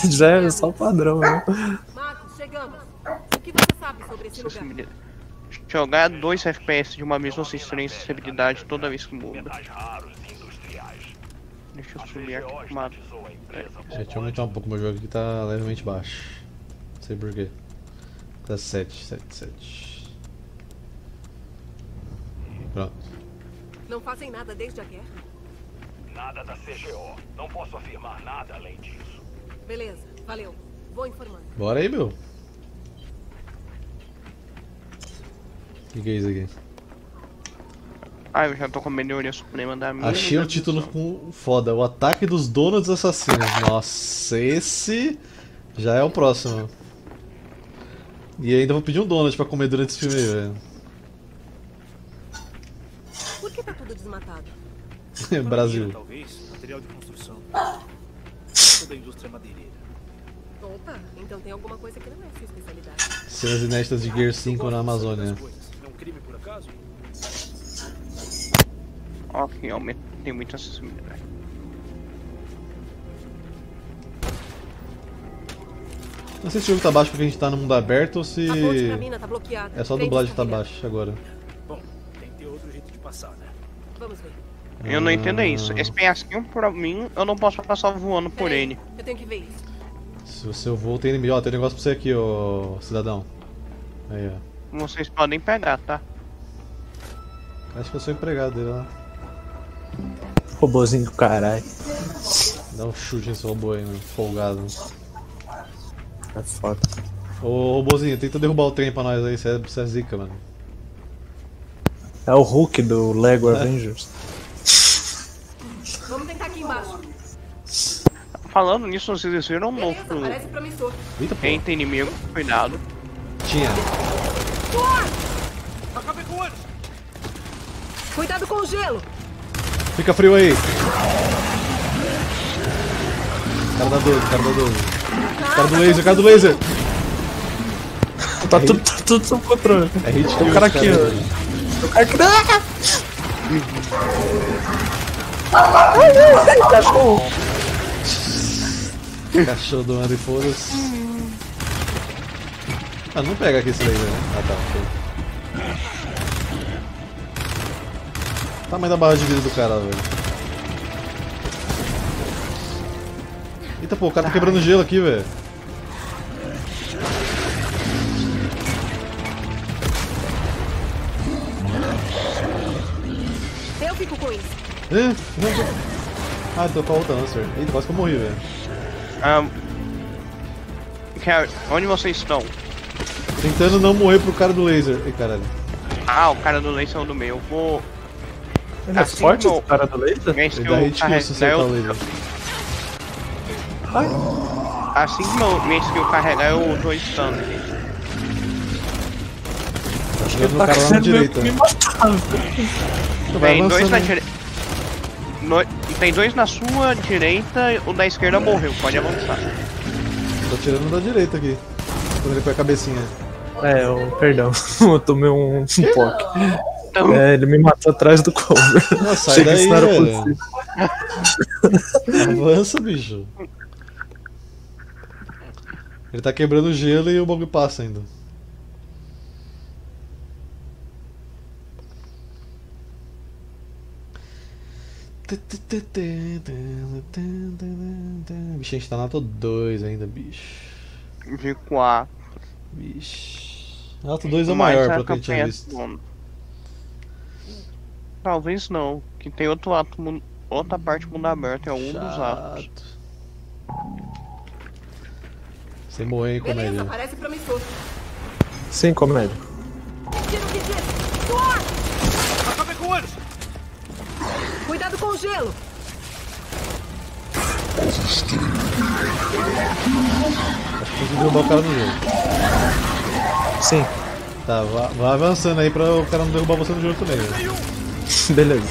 Já é só o padrão, né? Marcos, chegamos. O que você sabe sobre esse lugar? Jogar 2 FPS de uma mesma sensibilidade toda vez que muda. Deixa eu subir aqui uma... É, Gente, aumentar um pouco meu jogo aqui tá levemente baixo. Não sei porquê. Tá 7, 7, 7. Pronto. Não fazem nada desde a guerra? Nada da CGO. Não posso afirmar nada além disso. Beleza, valeu. Vou informando. Bora aí, meu. O que, que é isso aqui? Ah, eu já tô com a melhoria suprema da minha. Achei o título com foda, o ataque dos donuts assassinos. Nossa, esse já é o próximo. E ainda vou pedir um donut pra comer durante esse filme aí, velho. Por que tá tudo desmatado? Brasil. Talvez. Material de construção. Toda a indústria madeireira. Então tem alguma coisa que não é sua especialidade. Cenas inéditas de Gear 5 na Amazônia. É um crime por acaso? Ok, aumenta, tem muita acessibilidade. Não sei se o jogo tá baixo porque a gente tá no mundo aberto ou se. Pra mina tá bloqueada. É só a dublagem que tá baixa agora. Bom, tem que ter outro jeito de passar, né? Vamos ver. Eu não entendo isso. Ah. Esse penhasquinho, pra mim, eu não posso passar voando por ele. Eu tenho que ver isso. Se o seu voo tem limite. Ó, tem um negócio pra você aqui, ô cidadão. Aí, ó. Vocês podem pegar, tá? Acho que eu sou empregado dele lá. Robozinho do caralho. Dá um chute nesse robô aí, mano. Folgado. É foda. Ô robozinho, tenta derrubar o trem pra nós aí, você é, você é zica, mano. É o Hulk do Lego Avengers. Vamos tentar aqui embaixo. Falando nisso, vocês viram um novo. parece promissor. Eita pô. Eita, inimigo, cuidado. Tinha. Acabei com eles! Cuidado com o gelo. Fica frio aí. Cara da 12, cara da 12. Cara do laser, cara do laser. Tá tudo, tá tudo sob controle. É hit Tem um cara aqui, ó. O cara que. Ah! Ai, ai, ai, cachorro. Cachorro do ano e foda-se. Ah, não pega aqui esse laser, né? Ah tá, foi. Tamanho da barra de vida do cara, velho. Eita pô, o cara tá quebrando gelo aqui, velho. Eu fico com isso. Ih, não Ah, tô com a outra Lancer. Eita, quase que eu morri, velho. Ah, Cara, onde vocês estão? Tentando não morrer pro cara do laser. Ai, caralho. Ah, o cara do laser é o do meio. Eu vou. Ele é Assim forte como- esse cara do laser? Minha skill Ele dá hit kill se acertar eu- o laser. Assim que meu, minha skill carregar, eu dou stun. Tá chegando no cara lá na direita. Me matar, Tem dois na aí. Direita. Tem dois na sua direita, o da esquerda morreu, pode avançar. Tô tirando da direita aqui. Quando ele põe a cabecinha. É, eu, perdão. eu tomei um, um poke. Então, É, ele me matou atrás do cover. Não, sai daí, isso não era velho. Avança, bicho. Ele tá quebrando o gelo e o bagulho passa ainda. Bicho, a gente tá na Nato 2 ainda, bicho. de 4. Bicho. Nato 2 é o maior, pelo que a gente tinha visto. Talvez não, que tem outro ato, outra parte mundo aberto em algum dos atos. Sem morrer em Beleza, comédia. parece promissor. Sim, comédia. Que! Acabei com eles! Cuidado com o gelo. Consegui derrubar o cara no jogo. Sim, Tá, vá avançando aí pra o cara não derrubar você no jogo também. velho.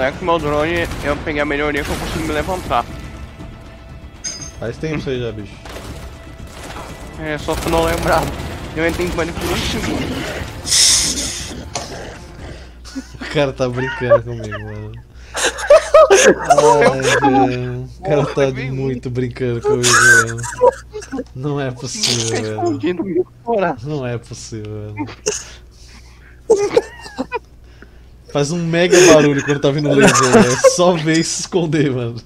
Beleza. Lembrar que meu drone, eu peguei a melhoria que eu consigo me levantar. Faz tempo isso aí já, bicho. É, só que eu não lembrava. Eu entrei em pânico por um segundo. O cara tá brincando comigo, mano. Ai, velho. O cara tá muito brincando comigo, velho. Não é possível, velho. Meu coração. Não é possível, velho. Faz um mega barulho quando tá vindo laser, velho. É só ver e se esconder, mano.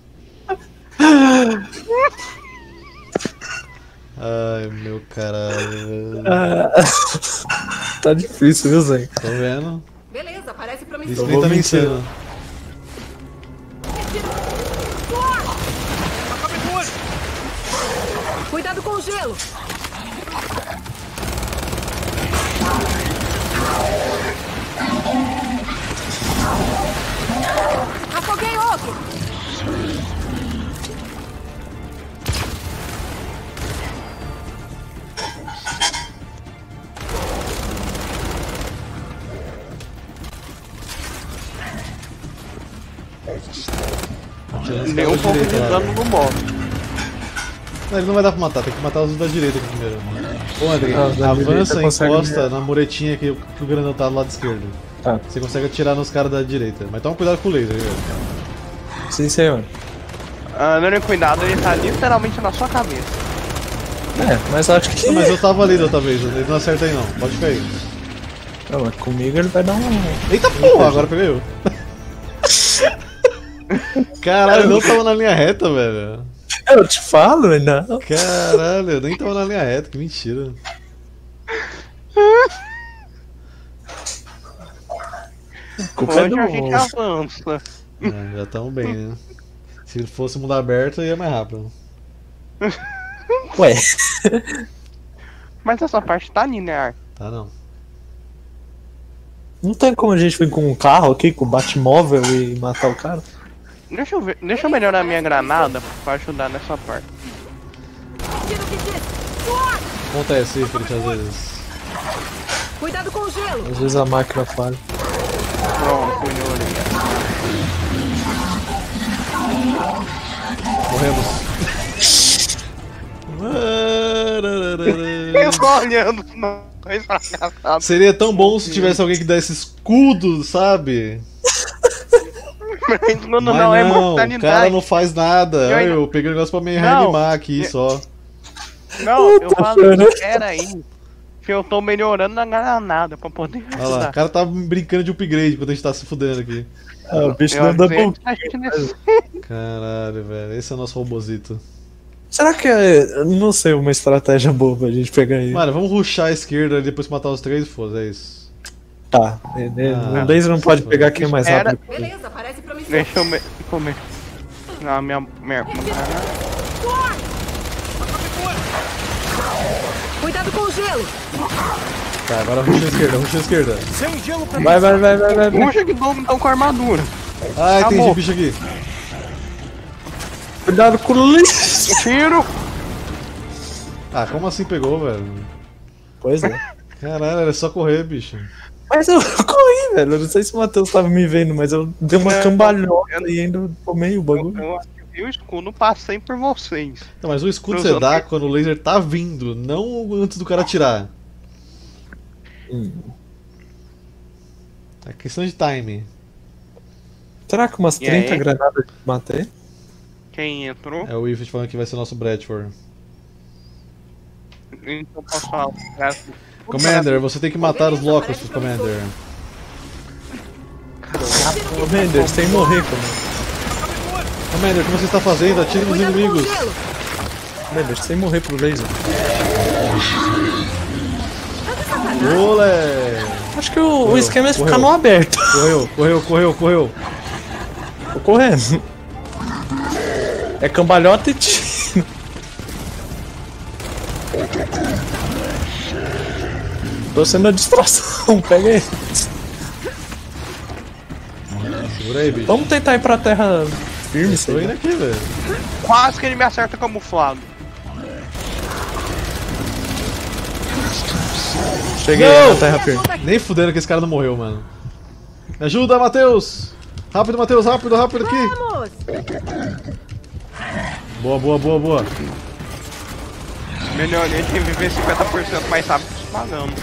Ai, meu caralho. velho. Tá difícil, viu, Zé? Tô vendo? Beleza, parece promissor. Isso tá ensinando. Cuidado com o gelo. Um da pouco de dano no mob. Não, ele não vai dar pra matar, tem que matar os da direita aqui primeiro. Ô André, Ah, avança e consegue encosta ganhar. na muretinha que, o- que o grandão tá do lado esquerdo. Tá. Você consegue atirar nos caras da direita. Mas toma cuidado com o laser, velho. Sim, senhor. Ah, Dando cuidado, ele tá literalmente na sua cabeça. É, mas acho que. Não, mas eu tava ali da outra vez, ele não acerta aí não. Pode ficar aí. Não, mas comigo ele vai dar um. Eita porra, agora peguei eu. Caralho, eu não tava na linha reta, velho. Eu te falo, mas não. Caralho, eu nem tava na linha reta, que mentira. Culpa é Hoje a gente do. avança. É, já estamos bem, né? Se fosse mundo aberto, ia mais rápido. Ué, Mas essa parte tá linear. Tá não. não tem como a gente vir com um carro aqui, com Batmóvel e matar o cara? Deixa eu ver, deixa eu melhorar minha granada pra ajudar nessa parte. Acontece, Felipe, às vezes. Cuidado com o gelo. Às vezes a máquina falha. Morremos. Eu tô olhando fracassados. Seria tão bom se tivesse alguém que desse escudo, sabe? Mas quando Mas não, é não, o cara não faz nada. Eu Olha, ainda- eu peguei o negócio pra me Não. reanimar aqui Eu- só. Não, eu falo, cara. Que eu tô melhorando na granada pra poder Olha lá, o ajudar. cara tá brincando de upgrade enquanto a gente tá se fudendo aqui. Ah, o bicho não dá bom. Caralho, velho. Esse é o nosso robozito. Será que é. Não sei, uma estratégia boa pra gente pegar ele? Mano, vamos ruxar a esquerda e depois matar os três e foda, é isso. Tá, Ah, o laser não pode pegar quem é mais rápido. Beleza, parece promissor. Deixa eu me... comer. Ah, minha... minha... Suor! Cuidado com o gelo. Tá, agora ruxa a esquerda, ruxa a esquerda. Vai, vai, vai, vai, vai. vai. Puxa que novo então com armadura. Ai, tem Acabou. bicho aqui. Cuidado com o laser. Tiro! Ah, como assim pegou, velho? Pois é. Caralho, era só correr, bicho. Mas eu corri, velho. Eu não sei se o Matheus tava me vendo, mas eu dei uma É, cambalhota eu- e ainda tomei o bagulho. Eu ativei o escudo, passei por vocês. Não, mas o escudo você dá quando o laser tá vindo, não antes do cara atirar. Hum. É questão de time. Será que umas E aí? 30 granadas eu matei? Quem entrou, É o Ifrit falando que vai ser nosso Bradford. então posso falar. Commander, você tem que matar os locos, Commander. Ô, Mender, sem morrer, como? Commander, o que você está fazendo? Atire nos inimigos. gelo. Mender, sem morrer pro laser. Olé! Acho que o, o Correu, esquema é ficar correu. no aberto. Correu, correu, correu, correu. Tô correndo. É cambalhota e tiro. Tô sendo a distração, pega aí. Segura aí, bicho. Vamos tentar ir pra terra firme, Tô indo aqui, velho. Quase que ele me acerta camuflado. Cheguei Não! na terra firme. Nem fudendo que esse cara não morreu, mano. Me ajuda, Matheus! Rápido, Matheus, rápido, rápido aqui! Vamos! Boa, boa, boa, boa. Melhor nem tem viver 50% mais rápido que os pagamos.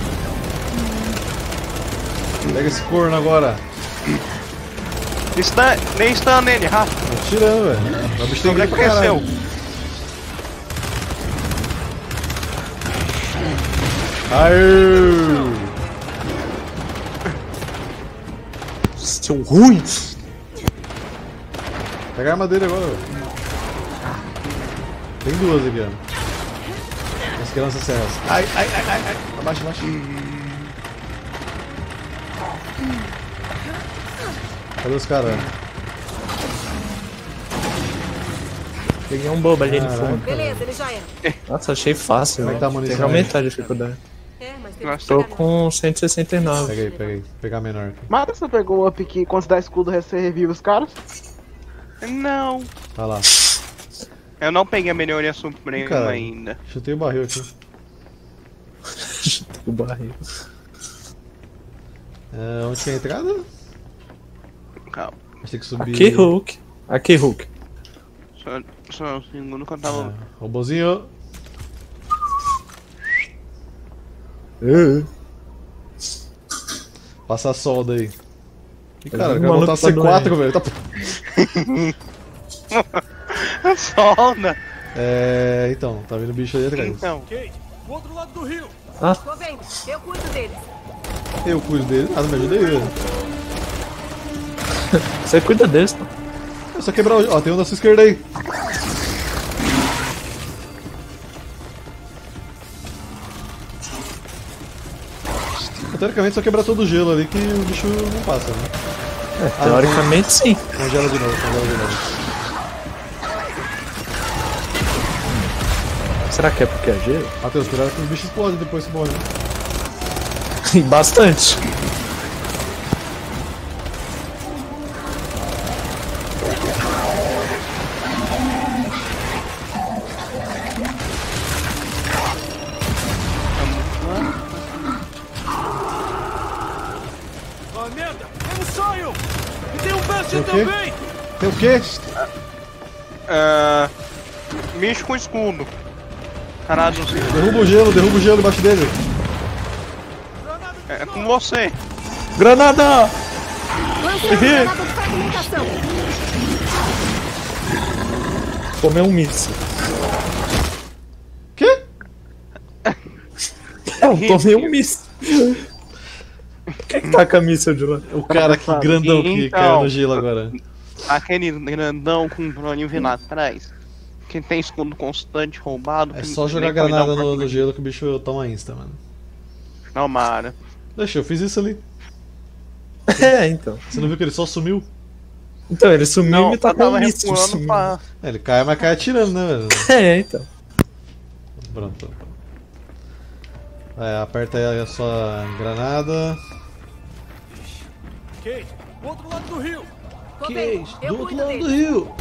Pega esse corno agora. Stun, nem stun nele, Rafa. Tá tirando, velho. O bicho tem que cresceu? Aê! Seu ruim! Pega a arma dele agora. Tem duas aqui, ó. As lança serras. Ai, ai, ai, ai, ai. Abaixa, abaixa. Cadê os caras? Peguei um bobo ali no Caraca. fundo. Beleza, ele já é. Nossa, achei fácil, Como é que velho. tá a Tem munição que aumentar a dificuldade. É, mas tem que Tô com 169. Pega aí, pega aí. Pegar a menor aqui. Mata, você pegou o up que quando você dá escudo você revive os caras? Não. Tá lá. Eu não peguei a melhoria suprema Cara. ainda. Chutei o barril aqui. O barril. É, onde que é a entrada? Calma. Tem que subir. Aqui, Hulk. Aqui, Hulk. Só, só um segundo que eu tava. Ah, robozinho. Uh, Passa a solda aí. Ih, Eu cara, um botar maluco C4, velho. Tá... Solda! É. Então, tá vindo bicho aí atrás. Então. Tô vendo, eu cuido deles. Eu cuido dele. Ah, não me ajuda aí, velho. Você cuida desse, pô. É só quebrar o. Ó, tem um da sua esquerda aí. Teoricamente só quebrar todo o gelo ali que o bicho não passa, né? É, teoricamente sim. Congela de novo, congela de novo. Será que é porque é gelo? Matheus, cuidado que os bichos explodem depois que morrem. Bastante. Quê? Ah, bicho com escudo. Caralho, não sei. Derruba o gelo, derruba o gelo embaixo dele. É com você. Granada! Lançando granada de fragmentação. Tomei um míssil. Quê? Eu tomei um míssil. Quem que taca míssil de lá? O cara que grandão que Então. caiu no gelo agora. Aquele grandão com um drone vindo atrás. Que tem escudo constante roubado. É só jogar granada um no, no gelo que o bicho toma insta, mano. Não, Mara. Deixa, eu fiz isso ali. É, então. Você não viu que ele só sumiu? Então, ele sumiu Não, e tacou tava um recuando pra. É, ele cai, mas cai atirando, né, velho? É, então. Pronto. É, aperta aí a sua granada. Tô Que vendo, isso? Eu Do outro lado do rio.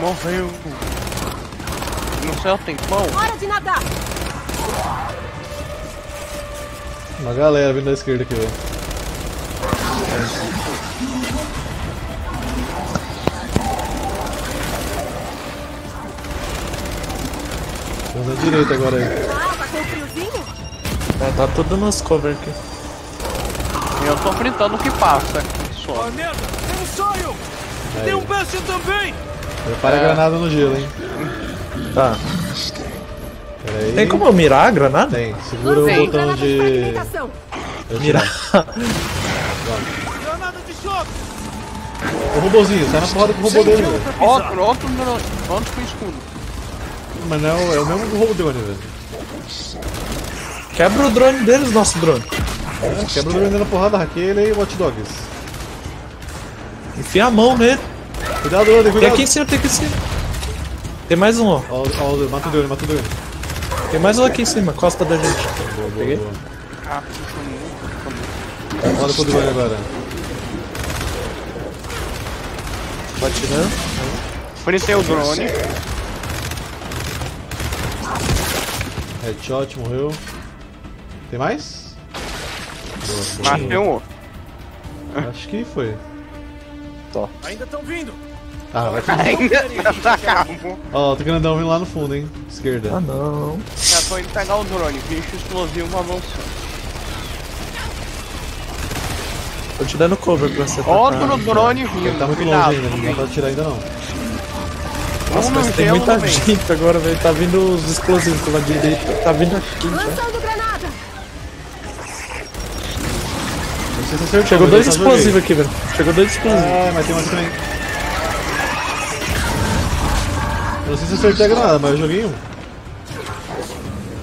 Morreu. No céu tem pão? Hora de nadar. Uma galera vindo da esquerda aqui, velho. Vamos da direita agora aí. Ah, tá com friozinho? É, tá tudo nos cover aqui. Eu tô fritando o que passa. Só. Prepara a granada no gelo, hein? Tá. Pera aí. Tem como eu mirar a granada? Tem. Segura o Tem. botão Granada de de. Mirar. O robôzinho, sai na porrada com o robô dele. Outro, outro. Outro com escudo. Mas não, é o mesmo do robô drone, velho. Quebra o drone deles, nosso drone. É, quebra o drone na porrada, hackeia ele e Watch Dogs. Enfia a mão nele. Cuidado, drone, Tem cuidado. aqui em cima, tem aqui em cima. Tem mais um, ó. Ó, ó, mata o drone, mata o drone. Tem mais um aqui em cima, costa da gente. Boa, boa, Peguei? boa. Ah, Olha pro drone agora. Tô atirando. O drone. Headshot, morreu. Tem mais? Matei um. Acho que foi. Ainda estão vindo. Ah, vai tá acabou. Ó, tem grandão vindo lá no fundo, hein? Esquerda. Ah não. Já tô indo pegar o drone. Bicho explosivo avançando. Tô te dando cover pra você Outro atacar. drone Ele vindo. tá muito cuidado, longe ainda, não dá pra atirar ainda não. Nossa, mas tem muita gente agora, velho. Tá vindo os explosivos pela direita. Tá vindo aqui. Lançando granada! Não sei se acertou. Chegou dois só explosivos aqui, velho. Chegou dois explosivos. Ah, mas tem mais também. Não sei se acertei a granada, mas eu joguei um.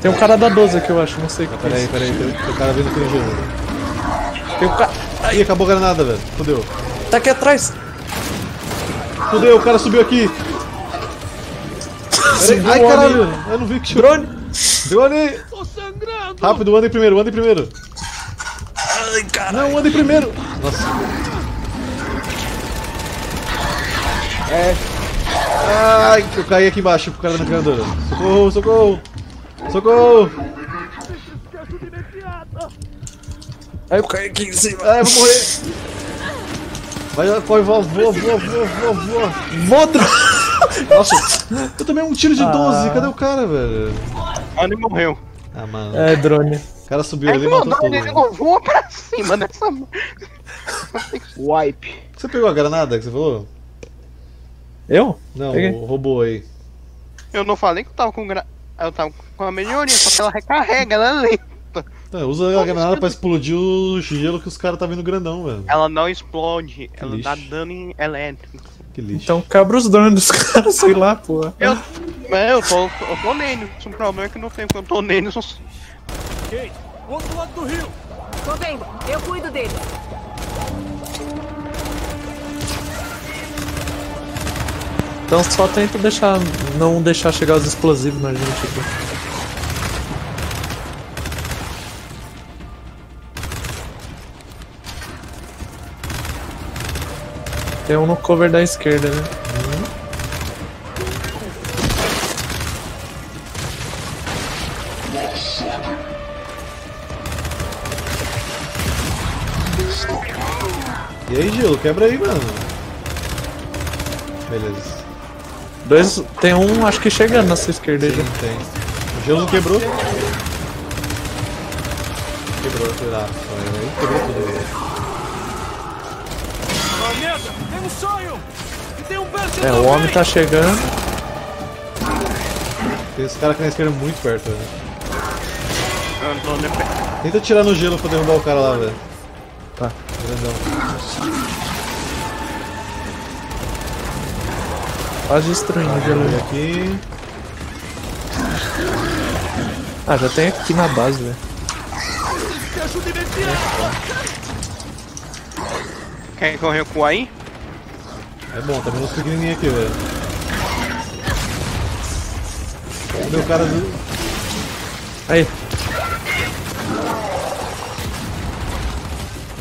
Tem um cara da 12 aqui, eu acho. Não sei o que Peraí, é. peraí, tem tem um cara vindo aqui no gelo. Tem um cara. Ih, acabou a granada, velho. Fudeu. Tá aqui atrás. Fudeu, o cara subiu aqui. Peraí. Subiu Ai, caralho. homem. Eu não vi que chegou. Drone. Drone! Rápido, andem primeiro, andem primeiro. Ai, cara. Não, andem primeiro. Nossa. É. Ai, eu caí aqui embaixo com o cara da metralhadora. Socorro, socorro. Socorro. Aí eu caí aqui em cima. Ai, eu vou morrer. Vai, corre, voa, voa, voa, voa, voa, voa. Motra. Nossa, eu tomei um tiro de 12. Cadê o cara, velho? Ele morreu. Ah, mano. É, drone. O cara subiu É ali e o matou drone ele voa pra cima dessa. Wipe. Você pegou a granada que você falou? Eu? Não, Peguei. o robô aí. Eu não falei que eu tava com gra... Eu tava com a melhoria, só que ela recarrega, ela é lenta. Não, usa a granada pra explodir o gelo que os caras tá vindo grandão, velho. Ela não explode, ela lixo. dá dano em elétrico. Que lixo. Então quebra os drones dos caras, sei lá, porra. Eu, é, eu tô, eu tô nele. O problema é que no tempo que eu tô nele, eu sou... Kate, outro lado do rio. Tô vendo, eu cuido dele. Então só tenta deixar. não deixar chegar os explosivos na gente aqui. Tem um no cover da esquerda, né? E aí, gelo, quebra aí, mano. Beleza. Dois. Tem um, acho que chegando na sua esquerda aí já. Sim, tem. O gelo não quebrou. Quebrou? Aí quebrou tudo. velho. Ah, merda, tem um sonho. E tem um berço É, o homem tá chegando. Tem esse cara aqui na esquerda muito perto, velho. De pé. Tenta tirar no gelo pra derrubar o cara lá, velho. Tá. Grandão. Quase destruindo o. Olha aqui. Ah, já tem aqui na base, velho. Quer que eu recue aí? É bom, tá vendo uns pequenininhos aqui, velho. Cadê o cara do... Aí.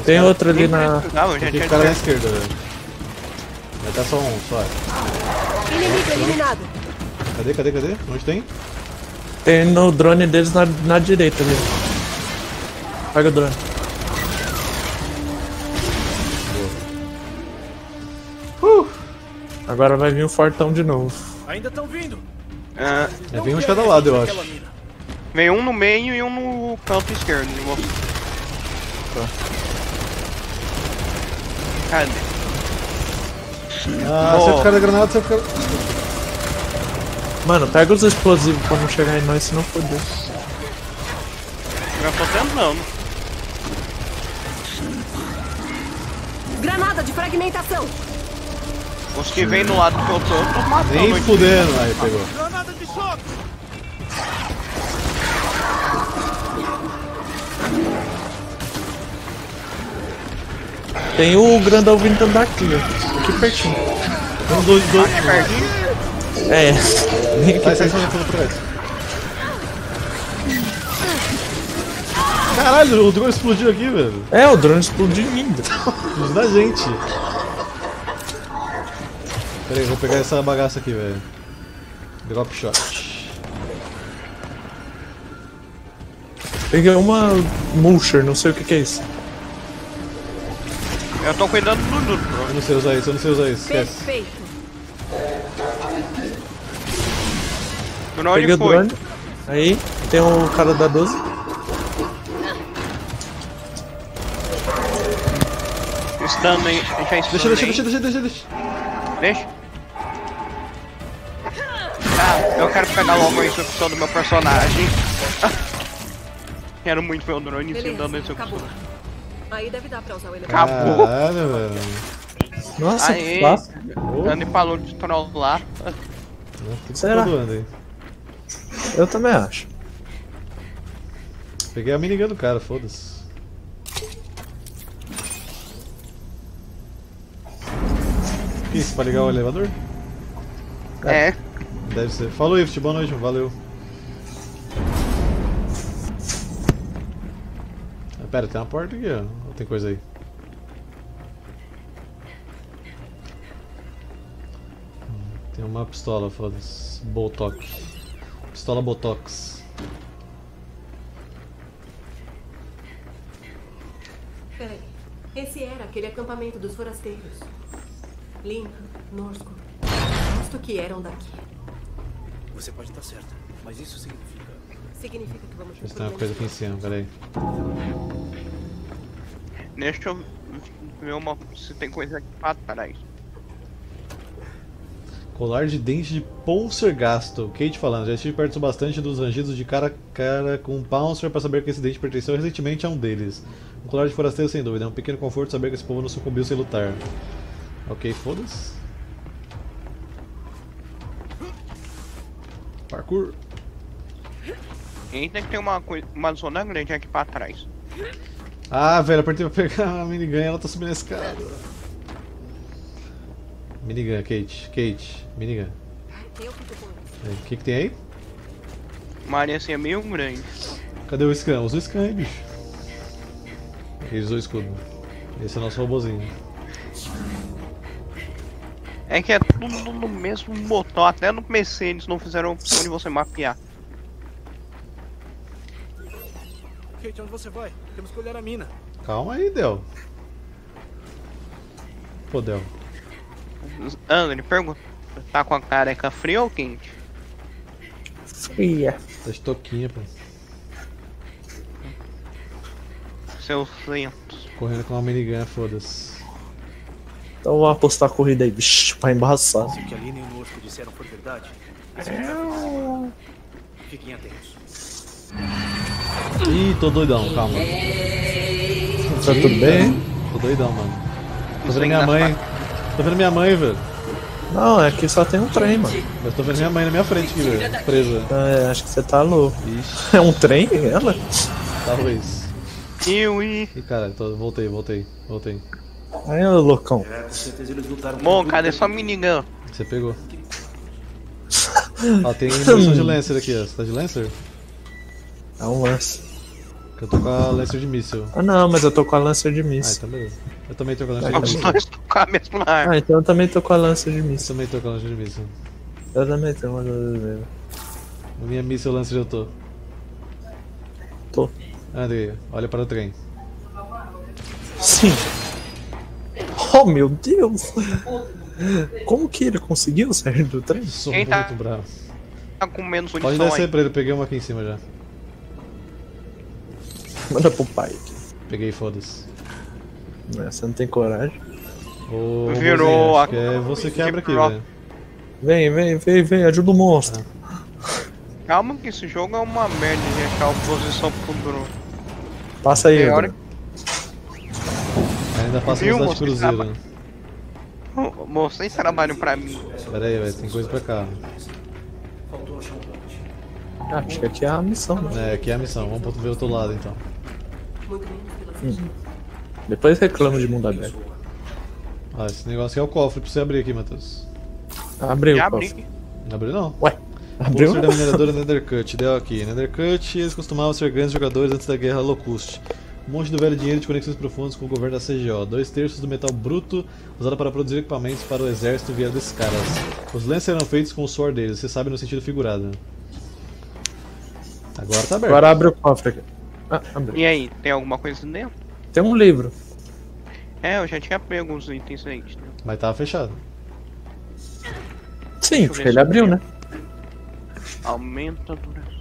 Tem outro ali na. Não, já Tem tinha o cara na esquerda, velho. Vai estar só um, só. Inimigo eliminado. Cadê, cadê, cadê? Onde tem? Tem no drone deles na, na direita ali. Pega o drone. Uh! Agora vai vir o fortão de novo. Ainda estão vindo. Ah, É, vem um de cada lado, eu acho. Vem um no meio e um no canto esquerdo. de você. Cadê? Ah, acerta o cara da granada, acerta o cara... Mano, pega os explosivos pra não chegar em nós, senão fodeu. Eu tô tentando. Granada de fragmentação. Os que vêm do lado que eu tô, eu tô matando. Nem fudendo. Aí, pegou. Granada de choque. Tem o grandão vindo também daqui, ó. Aqui pertinho. Uns dois, dois... Pertinho. É. Vem aqui Sai, sai, pertinho. sai, sai por trás. Caralho, o drone explodiu aqui, velho. É, o drone explodiu em mim. Explodiu na gente. Pera aí, vou pegar essa bagaça aqui, velho. Drop shot. Peguei uma Mulcher, não sei o que, que é isso. Eu tô cuidando do Nuno. Eu não sei usar isso, eu não sei usar isso, esquece. Perfeito. Peguei onde o foi? drone. Aí, tem o cara da 12. Stun aí. Deixa, stun deixa, aí. deixa, deixa, deixa, deixa. Deixa. Ah, eu quero pegar logo a execução do meu personagem. quero muito ver o drone Beleza, ensinando a execução. acabou. Aí deve dar pra usar o elevador. Acabou. Caralho, velho. Nossa, Aê. que fácil. Andy falou de trollar. Será? Eu também acho. Peguei a minigun do cara, foda-se. Que isso, pra ligar o elevador? É. Deve ser. Falou, Ift, boa noite, valeu. Pera, tem uma porta aqui, ó. Ou tem coisa aí? Tem uma pistola, foda-se. Botox. Pistola Botox. Peraí. Esse era aquele acampamento dos forasteiros. Lina, Norsco. Aposto que eram daqui. Você pode estar certa, mas isso significa. Significa que vamos tem uma coisa aqui em cima, peraí. Deixa eu ver uma, se tem coisa aqui pra trás. Colar de dente de Poltergasto. Kate falando, já estive perto bastante dos rangidos de cara a cara com um Pouncer para saber que esse dente pertenceu recentemente a um deles. Um colar de forasteiro sem dúvida, é um pequeno conforto saber que esse povo não sucumbiu sem lutar. Ok, foda-se. Parkour. Que tem uma, coi- uma zona grande aqui pra trás. Ah, velho, apertei pra pegar a minigun e ela tá subindo a escada. Minigun, Kate. Kate, minigun. Aí, O que, que tem aí? Uma área assim é meio grande. Cadê o scan? Usa o scan aí, bicho. Ele usou o escudo. Esse é o nosso robozinho. É que é tudo no mesmo botão, até no PC eles não fizeram onde você mapear. Kate, onde você vai? Temos que olhar a mina. Calma aí, Del. Pô, Del. André, pergunta. Tá com a careca fria ou quente? Fria. Tá de toquinha, pô. Seus lentos. Correndo com uma minigun, foda-se. Então vou apostar a corrida aí, bicho, pra embaçar. Se o que a Lina e o Nosco disseram for verdade, fiquem atentos. Ih, tô doidão, calma. Tá tudo bem? Tô doidão, mano. Tô vendo minha mãe. Tô vendo minha mãe, velho. Não, é que só tem um trem, mano. Mas tô vendo minha mãe na minha frente aqui, velho. Presa. É, acho que você tá louco. Ixi, É um trem, ela? talvez. Eu e. Ih, caralho, tô... voltei, voltei, voltei. Aí, ô loucão. É, com certeza eles lutaram Bom, cadê sua minigun? Você pegou. Ó, tem munição de Lancer aqui, ó. Você tá de Lancer? É um lance. Eu tô com a Lancer de míssil. Ah, não, mas eu tô com a lança de Ah, míssil. então beleza. Eu também tô com a Lancer de míssil. dois estão com a mesma arma. Ah, então eu também tô com a lança de Eu míssil. também tô com a Lancer de míssil. Eu também tenho uma lança de míssil. Na minha míssil Lancer eu tô. Tô. André, olha para o trem. Sim. Oh, meu Deus. Como que ele conseguiu sair do trem? Sou Quem tá- muito bravo. Tá com menos Pode munição descer aí. pra ele, peguei uma aqui em cima já. Manda pro pai aqui. Peguei, foda-se. Você não tem coragem. Ô, Virou Rosinha, a- que é você que abre aqui, velho. Vem, vem, vem, vem, ajuda o monstro. Calma que esse jogo é uma merda de achar a posição pro drone. Passa aí, hora. Ainda passa Viu, velocidade moço? cruzeiro. Ô, Vocês trabalham pra mim. Pera aí, velho, tem coisa pra cá. Ah, acho que aqui é a missão, né? É, aqui é a missão, vamos ver o outro lado então. Pela Depois reclama de mundo aberto. Ah, esse negócio aqui é o cofre pra você abrir aqui, Matheus. Abriu, o abri. cofre. Não abriu não? Ué, abriu? Pôster da mineradora Nethercut, deu aqui. Nethercut, eles costumavam ser grandes jogadores antes da guerra Locust. Um monte do velho dinheiro de conexões profundas com o governo da CGO. Dois terços do metal bruto usado para produzir equipamentos para o exército vieram desses caras. Os lances serão feitos com o suor deles, você sabe no sentido figurado. Agora tá aberto. Agora abre o cofre aqui. Ah. E aí, tem alguma coisa dentro? Tem um livro. É, eu já tinha pego alguns itens aí. né? Mas tava fechado. Sim, porque ele abriu, né? Aumenta a duração.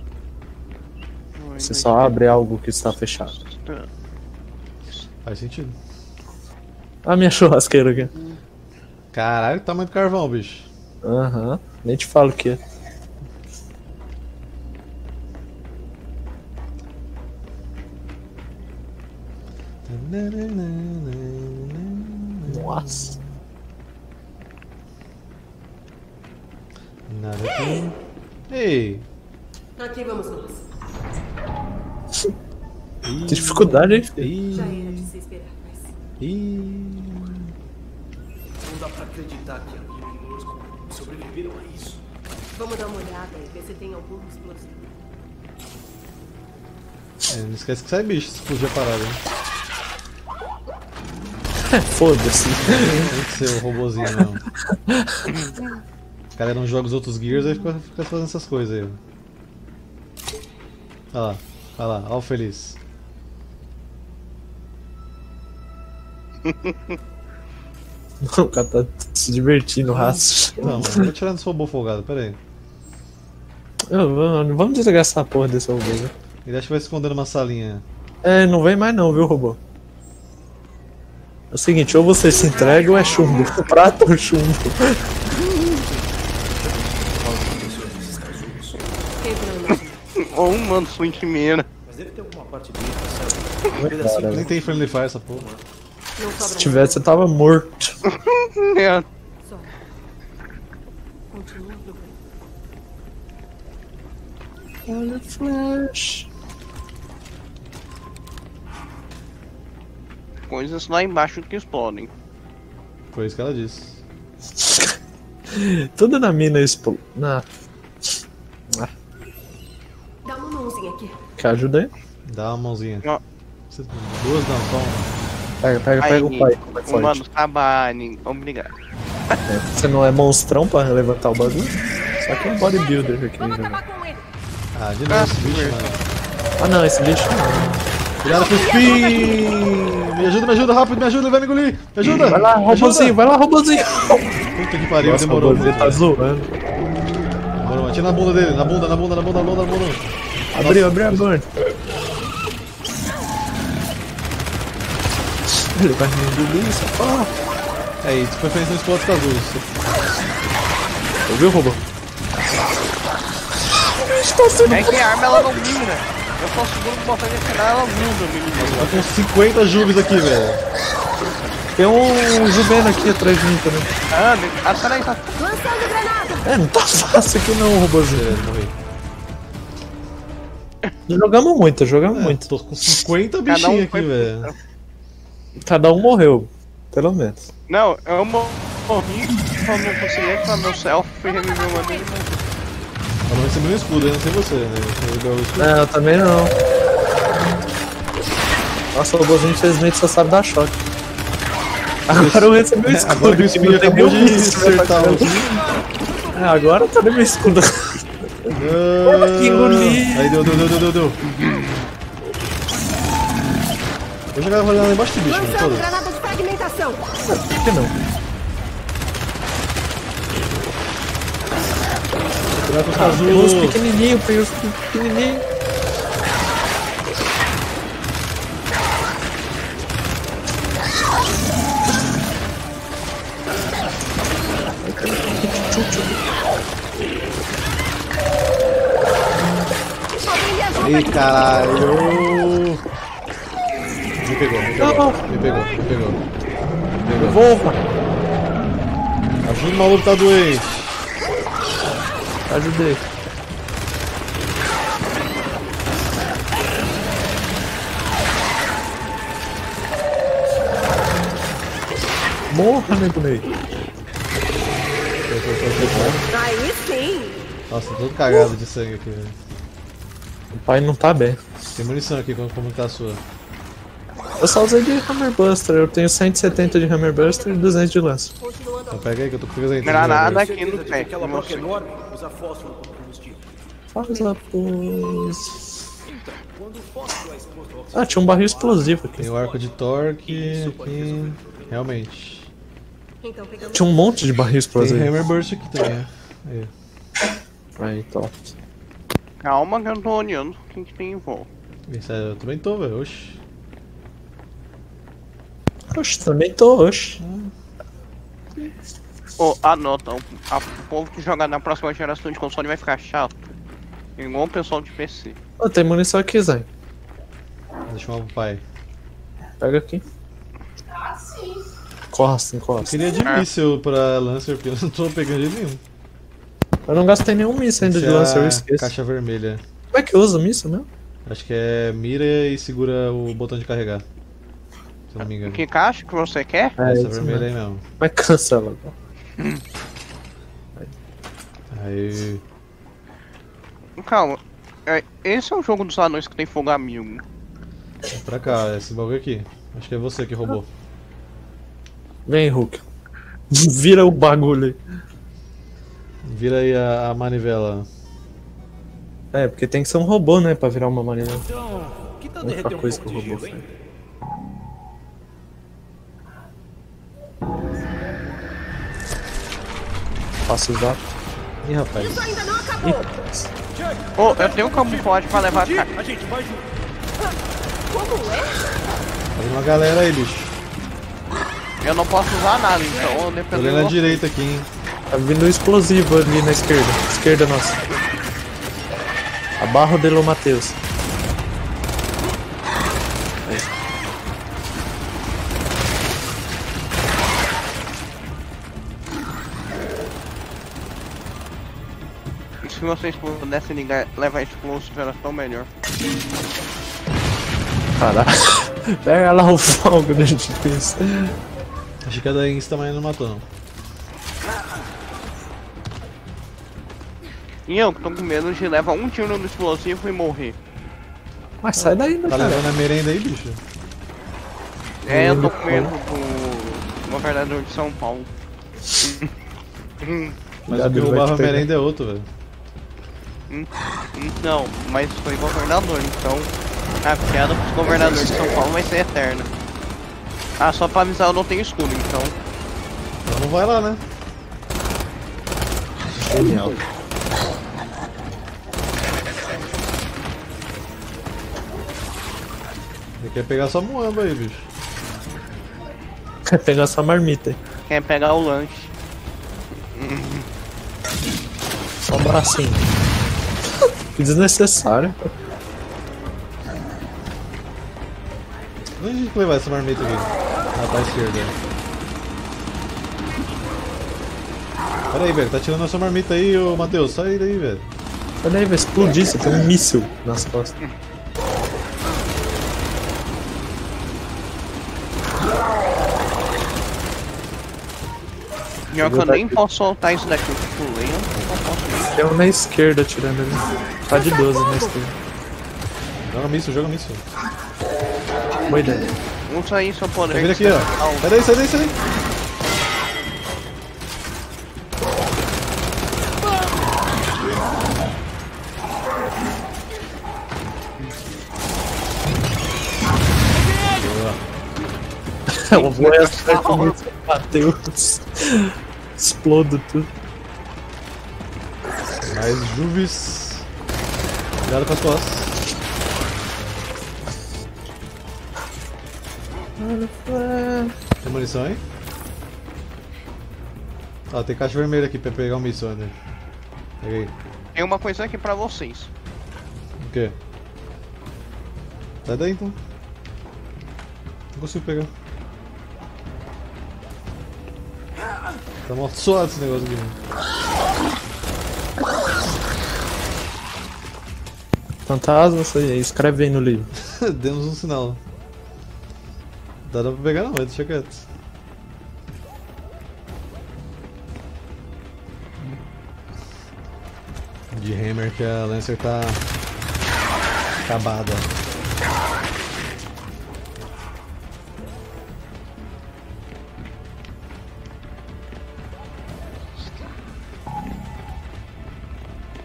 Você só abre algo que está fechado. Faz sentido. A minha churrasqueira aqui. Caralho, que tamanho do carvão, bicho. Aham. Nem te falo o que é. Dificuldade, hein? Ih, Já era de se esperar, mas. ih. Não dá pra acreditar que a e Nosco sobreviveram a isso. Vamos dar uma olhada e ver se tem algum explosivo. É, não esquece que sai bicho se explodir a parada, hein? Foda-se. Tem que ser o robozinho mesmo. O cara não joga os outros Gears aí fica, fica fazendo essas coisas aí. Olha lá, olha lá, olha o feliz. O cara tá se divertindo, raço. Não, mano, vou tirar desse robô folgado, pera aí. Eu- Vamos vamos desligar essa porra desse robô, né? Ele acha que vai se esconder numa salinha. É, não vem mais não, viu, robô? É o seguinte, ou você se entrega ou é chumbo. Prata ou chumbo. Ou um mano sua intimeira. Mas deve ter alguma parte dele passada. Um pedacinho Cara, Nem tem Friendly Fire essa porra. Não Se tivesse, você tava morto. É, Só. Continua procurando. Olha o flash. coisas lá embaixo que explodem. Foi isso que ela disse. Tudo na mina explode. Na. Dá uma mãozinha aqui. Quer ajuda aí? Dá uma mãozinha. Você- Duas não, só uma. Pega, pega, Aí, pega o pai. Como é um forte. mano trabalhem. Obrigado. Você não é monstrão pra levantar o bagulho? Só que é um bodybuilder aqui. Vamos né? acabar com ele. Ah, de novo esse bicho, mano. Ah não, esse bicho não. Cuidado com o spin! Me ajuda, me ajuda, rápido, me ajuda, ele vai me engolir! Me ajuda! Vai lá, robozinho, vai lá, robozinho. Puta que pariu, Nossa, demorou. robozinho tá zoando. Demorou, mano. Tira na bunda dele, na bunda, na bunda, na bunda, na bunda, na bunda. Abriu, abriu a bunda. Ele vai me engolir, essa porra. É isso, preferência no spot azul. Ouviu, robô? É que a arma ela não mira. Eu só seguro o botão de atirar, ela muda, menino. Tá com 50 jubes aqui, velho. Tem um Juvena aqui atrás de mim também. Ah, ah, peraí, tá. Lançando granada. É, não tá fácil aqui não, robozinho. É, morri. Jogamos muito, jogamos muito. Tô com 50 Cada um bichinhos aqui, foi- velho. Cada um morreu, pelo menos. Não, eu mo- morri, só não consegui ativar meu self e reviver uma dele. Eu não recebi um escudo, eu não sei você, né? Eu escudo. Não, eu também não. Nossa, o robôzinho infelizmente só sabe dar choque. Agora eu recebi o escudo. Agora que o tem acabou de pra acertar o É, agora eu tô no meu escudo. Que engoli. Aí deu, deu, deu, deu, deu, deu. Vou jogar a lá embaixo do bicho, mano. Lançando Foda-se. granada de fragmentação. Por que não? Com os Ah, uns casulos. pequenininhos, tem uns pequenininhos. Ih, caralho. Me pegou, me pegou, me pegou, me pegou. Me pegou. Devolva. Ajuda o maluco que tá doente. Ajudei. Morra, nego Ney. Aí sim. Nossa, tô todo cagado de sangue aqui, velho. O pai não tá bem. Tem munição aqui, como, como tá a sua? Eu só usei de Hammerbuster. Eu tenho 170 de Hammerbuster e 200 de lança. Então pega aí que eu tô com presente. Granada aqui no de pé. que aquela broca enorme usa fósforo como combustível. Faz a pus. Quando o fósforo é exposto ao Ah, tinha um barril explosivo aqui. Tem o arco de torque aqui. Realmente. Então. Tinha um monte de barril Tem explosivo. Hammerburst aqui também. Aí. Aí, top. Calma que eu tô olhando o que, tem em volta. Aí, Eu também tô, velho. Oxi. Oxe, também tô, oxe. Ô, anota, o a- o povo que jogar na próxima geração de console vai ficar chato. Igual o pessoal de PC. Ô, tem munição aqui, Zé. Deixa eu pai. Pega aqui. Encosta, Eu encosta. queria de Ah. míssil pra Lancer, porque eu não tô pegando de nenhum. Eu não gastei nenhum míssil ainda de Essa é lança, eu esqueço. Caixa vermelha. Como é que usa míssil mesmo? Acho que é mira e segura o botão de carregar. Se eu não me engano. Que caixa que você quer? É, Essa vermelha mesmo. aí mesmo. Mas cancela. pô. Aí. Calma. É, esse é o jogo dos anões que tem fogo amigo. Pra cá, esse bagulho aqui. Acho que é você que roubou. Vem, Hulk. Vira o bagulho aí. Vira aí a, a manivela. É, porque tem que ser um robô, né, pra virar uma manivela. Então, que tal derreter um coisa pouco de robô gelo, hein? Faço o zap. Ih, rapaz. Isso ainda não acabou! Ô, eu tenho camuflagem pra levar a caixa. A gente vai junto. Como é? Tem uma galera aí, bicho. Eu não posso usar nada, então eu Tô olhando à direita aqui, hein. Tá vindo um explosivo ali na esquerda. Esquerda nossa. Abarro dele, Matheus. Vocês pudessem ligar, levar explosivo, era tão melhor. Caralho. Pega lá o fogo da gente pensa. Acho que a da Insta mas não matou, não. E eu que tô com medo de levar um tiro no explosivo e morrer. Mas sai daí, né, Tá cara? levando a merenda aí, bicho? É, eu tô com medo do governador de São Paulo. Mas o que roubava a merenda é outro, velho. Não, mas foi governador, então a piada pros governadores de São Paulo vai ser eterna. Ah, só pra avisar, eu não tenho escudo, então. Então não vai lá, né? Genial. Ele quer pegar só muamba aí, bicho. Quer pegar essa marmita aí. Quer pegar o lanche. Só um bracinho. Que desnecessário. Onde a gente vai levar essa marmita aqui? Ah, pra esquerda. Pera aí, velho. Tá tirando a sua marmita aí, ô Matheus. Sai daí, velho. Olha aí, vai explodir. Você tem um míssil nas costas. Pior que eu nem posso soltar isso daqui, eu pulei, eu não posso nem. Tem um na esquerda atirando ali. Tá de 12 na esquerda. Joga míssil, joga míssil. Boa ideia. Aí seu poder. Tá vindo aqui, ó. Sai daí, sai daí, sai daí. Eu vou acertar o míssil. Matheus. Explodo tudo. Mais Juves. Cuidado com as costas. Tem munição aí? Ó, tem caixa vermelha aqui pra pegar o míssil, André. Pega aí. Tem uma coisa aqui pra vocês. O quê? Sai daí então. Não consigo pegar. Tá amaldiçoado esse negócio aqui. né? Fantasma, escreve aí no livro. Demos um sinal. Dá pra pegar não, mas deixa quieto. De Hammer que a Lancer tá acabada.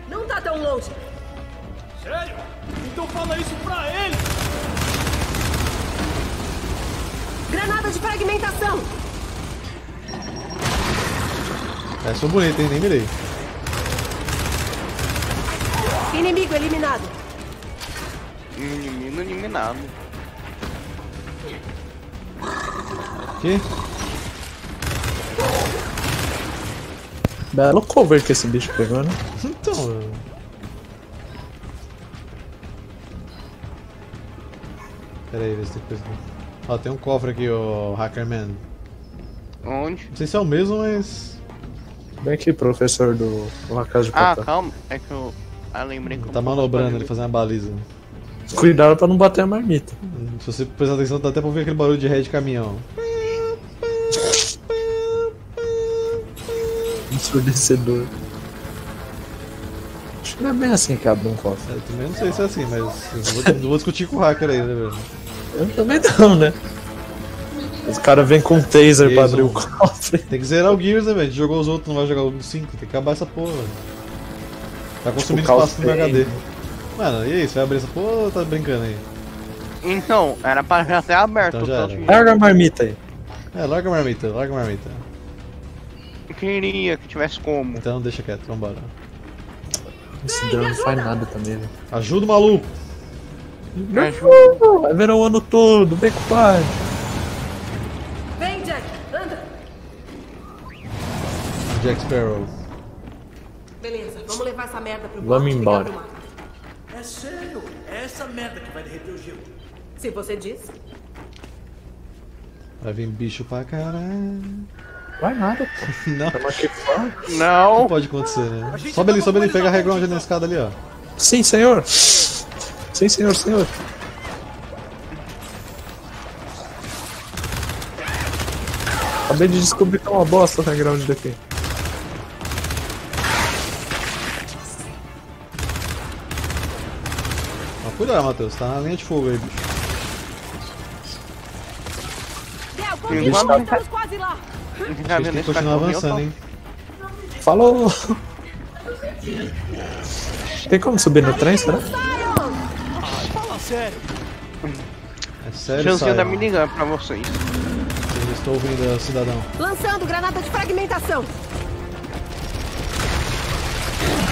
Não tá tão longe! Então fala isso pra ele! Granada de fragmentação! Essa foi bonita, hein? Nem mirei. Inimigo eliminado. Inimigo eliminado. Aqui. Belo cover que esse bicho pegou, né? Então. Pera aí, vê se tem coisa aqui. Ó, tem um cofre aqui, ô Hackerman. Onde? Não sei se é o mesmo, mas. Vem aqui, professor do La Casa de Ah, Papel. calma. É que eu. Ah, lembrei que eu Tá manobrando ali, fazendo uma baliza. Cuidado pra não bater a marmita. Se você prestar atenção, dá até pra ouvir aquele barulho de ré de caminhão. Ensurdecedor. Acho que não é bem assim que abre um cofre. Eu também não sei se é assim, mas eu vou, eu vou discutir com o hacker aí, né, velho? Eu também não, né? Os caras vêm com um taser pra abrir o cofre. Tem que zerar o Gears, né, velho? A gente jogou os outros, não vai jogar o 5. Tem que acabar essa porra, velho. Tá consumindo Tipo, espaço no HD. Mano, e aí? Você vai abrir essa porra ou tá brincando aí? Então, era pra já ter aberto. Então já era. Larga a marmita aí. É, larga a marmita, larga a marmita. eu Queria que tivesse como. Então deixa quieto, vambora. Esse drone não faz nada também, velho. Ajuda o maluco! Me ajuda. Vai ver o ano todo, vem com o pai. Vem, Jack, anda. Jack Sparrow. Beleza, vamos levar essa merda pro Vamos bote embora. É sério? É essa merda que vai derreter o gelo. Se você diz. Vai vir bicho pra caralho. Vai nada, pô. Não, não Não! pode acontecer, né? Sobe ali, sobe ali, pega a regra onde na escada ali, ó. Sim, senhor. Sim, senhor, senhor. Acabei de descobrir que é uma bosta o background daqui. Ó, cuidado, Matheus, tá na linha de fogo aí, bicho. Enquanto tá- estamos quase lá. Que esse continuar cachorrinho, avançando, hein? Falou! Tem como subir no trem, será? Sério. É sério, Chãozinho da Sion? minigun pra vocês. Eu estou ouvindo, cidadão. Lançando granada de fragmentação.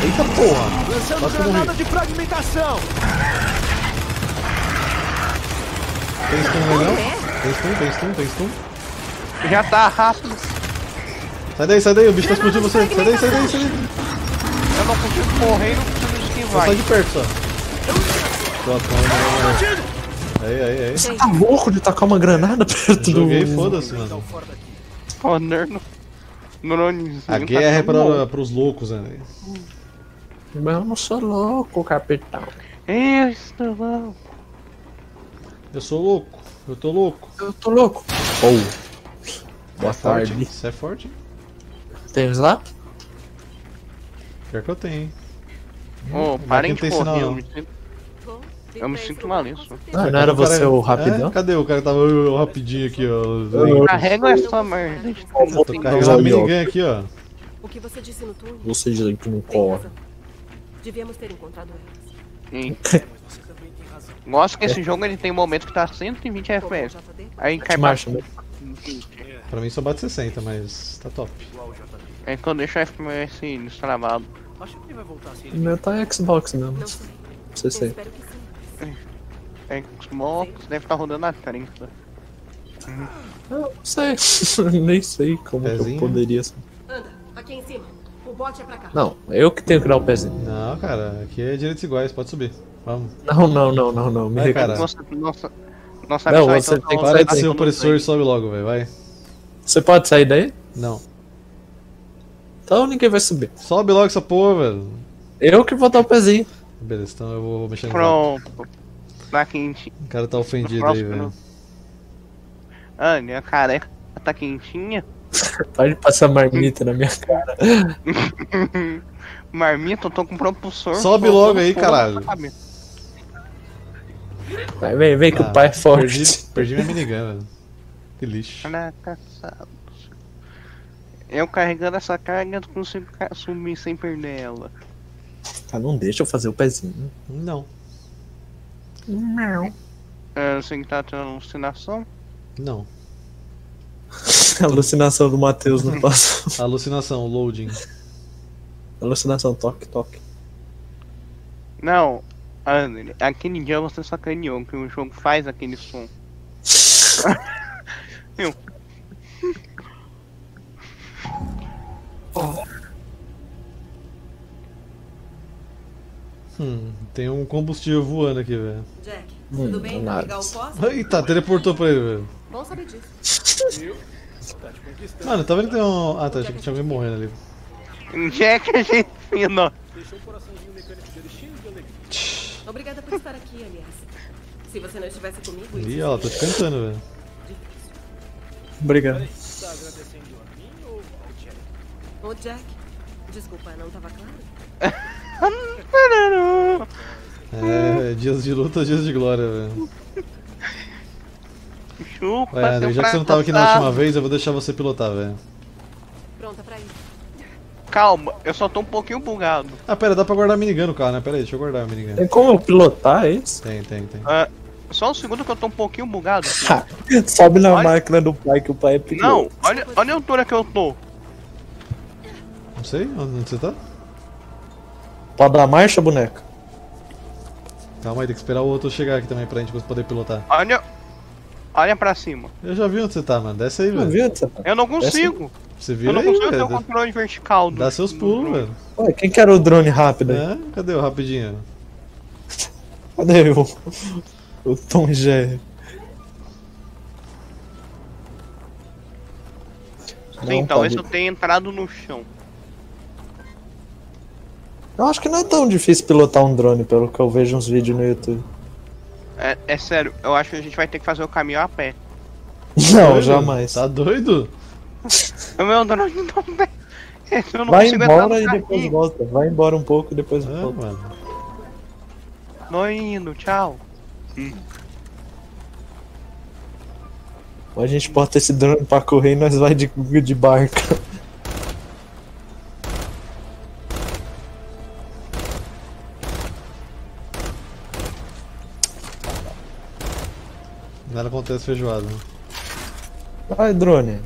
Eita porra! Lançando Quase granada de fragmentação. Tem stun aí, não? É? Tem stun, tem stun, tem stun. Já tá rápido. Sai daí, sai daí, o bicho tá explodindo você. Sai daí, sai daí, sai daí. Eu não consigo correr e não consigo Só esquivar. sai de perto só. Toma. Aí, aí, aí. Você tá louco de tacar uma granada perto do. Joguei, foda-se, mano. Honor no. Dronezinho. A tá guerra é tão bom. pra, pros loucos, né? Mas eu não sou louco, capitão. Eu estou bom. Eu sou louco, eu tô louco. Eu tô louco. Oh. Boa é forte, tarde. Isso é forte? Tem zap? Pior que eu tenho, hein? Ô, Mas parem de tem correr. sinal? Eu me sinto, eu me sinto mal nisso. Ah, não era você o rapidão? É? Cadê o cara que tava eu, rapidinho aqui, ó? Carrega essa merda. vou Tô ter carregando a minigun aqui, ó. O que você disse no túnel? Você diz que não corre. razão. Devíamos ter encontrado. Sim. Gosto que esse jogo ele tem momentos que tá 120 FPS. Aí cai pra né? Pra mim só bate 60, mas tá top. É quando deixa o FPS destravado. Acho que ele vai voltar assim. O meu tá Xbox mesmo. Não sei. Eu é. Xbox deve estar rodando a 30. Eu não sei. Nem sei como que eu Pezinho. poderia ser. Anda, aqui em cima. O bote é pra cá. Não, eu que tenho que dar o pezinho. Não, cara, aqui é direitos iguais, pode subir. Vamos. Não, não, não, não, não. Me Vai, cara. Nossa, nossa, nossa Não, missão, você então, tem que tá Para de ser opressor e sobe logo, velho, vai. Você pode sair daí? Não. Então ninguém vai subir. Sobe logo essa porra, velho. Eu que vou dar o pezinho. Beleza, então eu vou mexer no. Pronto. Tá quente. O cara tá ofendido aí, velho. Ah, minha careca tá quentinha. Pode passar marmita na minha cara. Marmita, eu tô com propulsor. Sobe logo aí, caralho. Vai, vem, vem que Ah, o pai é forte. Perdi, perdi minha minigun, velho. Que lixo. Caraca, sabe. Eu carregando essa carga, eu consigo sumir sem perder ela. Ah, não deixa eu fazer o pezinho. Não. É, você que tá tendo alucinação? Não. Alucinação do Matheus no passo. Alucinação, loading. Alucinação, toque, toque. Não, André, aquele dia você sacaneou que o jogo faz aquele som. Eu. Hum, tem um combustível voando aqui, velho. Jack, Hum, tudo bem? nada. Ligar o posto? Eita, teleportou pra ele, velho. Bom saber disso. Tá te conquistando. Mano, tá vendo que tem um. Ah, tá, achei que tinha alguém morrendo ali. Jack, a gente fina. Deixou o coraçãozinho mecânico dele cheio de alegria. Obrigada por estar aqui, aliás. Se você não estivesse comigo, Ih, isso ó, tô te seria cantando, velho. Obrigado. Tá agradecendo a mim ou ao Jack? Ô, Jack, desculpa, não tava claro? É, dias de luta, dias de glória, velho. Chupa, André, já que você não tava aqui na última vez, eu vou deixar você pilotar, velho. Pronta pra ir. Calma, eu só tô um pouquinho bugado. Ah, pera, dá pra guardar a minigun no carro, né? Pera aí, deixa eu guardar a minigun. Tem como eu pilotar isso? Tem, tem, tem. Ah, só um segundo que eu tô um pouquinho bugado. Sobe na Olha- máquina do pai, que o pai é piloto. Não, olha, olha a altura que eu tô. Não sei, onde você tá? Pode dar marcha, boneca? Calma aí, tem que esperar o outro chegar aqui também pra gente poder pilotar. Olha. Olha pra cima. Eu já vi onde você tá, mano. Desce aí, Não velho. viu onde você tá? Eu não consigo. Você Eu vira não aí, consigo ter o velho. controle vertical. Do, Dá seus pulos, velho. Ué, quem que era o drone rápido aí? É? Cadê o rapidinho? Cadê o, o Tom Jerry? Sim, Não, talvez pode- eu tenha entrado no chão. Eu acho que não é tão difícil pilotar um drone, pelo que eu vejo uns vídeos no YouTube. É, é sério, eu acho que a gente vai ter que fazer o caminho a pé. Não, Doido? jamais. Tá Tá doido? O meu drone não tem. Eu não Vai embora e depois volta. Vai embora um pouco e depois É, volta. mano. Tô indo, tchau. Ou a gente bota esse drone pra correr e nós vai de, de barca. Nada acontece feijoada. Vai, drone.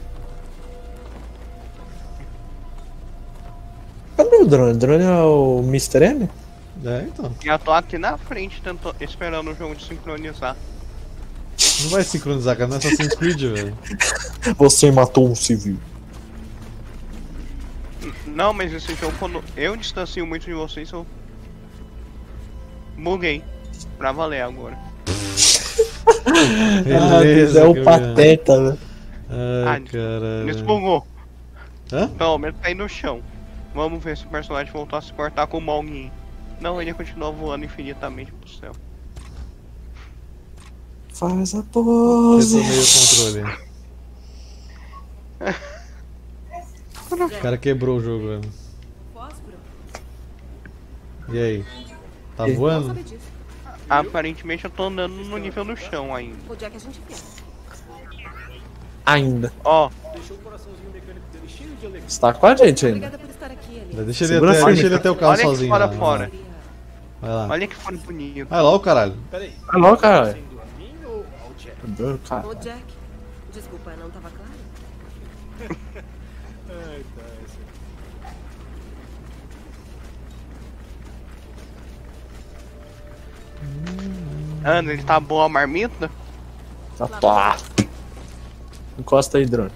Cadê o drone? O drone é o Mr. M? É, então. Já tô aqui na frente tento, esperando o jogo de sincronizar. Não vai sincronizar, cara. Não é Assassin's Creed, velho. Você matou um civil. Não, mas esse jogo, quando eu distancio muito de vocês, eu. Buguei. Pra valer agora. Ah, Beleza, é o pateta, né? Ah, Ai, caralho. Desbugou. Hã? Pelo menos tá aí no chão. Vamos ver se o personagem voltou a se portar com o Malguin. Não, ele continua voando infinitamente pro céu. Faz a pose. tomei o controle. O cara quebrou o jogo, velho. Fósforo? E aí? Tá E- voando? Aparentemente eu tô andando no nível do chão ainda. O Jack a gente vê. Ainda. Ó, Deixou o coraçãozinho mecânico dele cheio de alegria. Você tá com a gente ainda. Obrigada por estar aqui, aliás. Deixa ele, Segura até, firme. deixa ele até o carro Olha que sozinho. fora, lá, fora. Seria- Vai lá. olha que fone bonito. Vai lá, o caralho. Peraí, Alô, cara. sendo a mim ou ao Jack? Ô, Jack, desculpa, não tava claro? Ai, tá, esse. Ana, ele tá boa a marmita? tá top. Encosta aí, drone.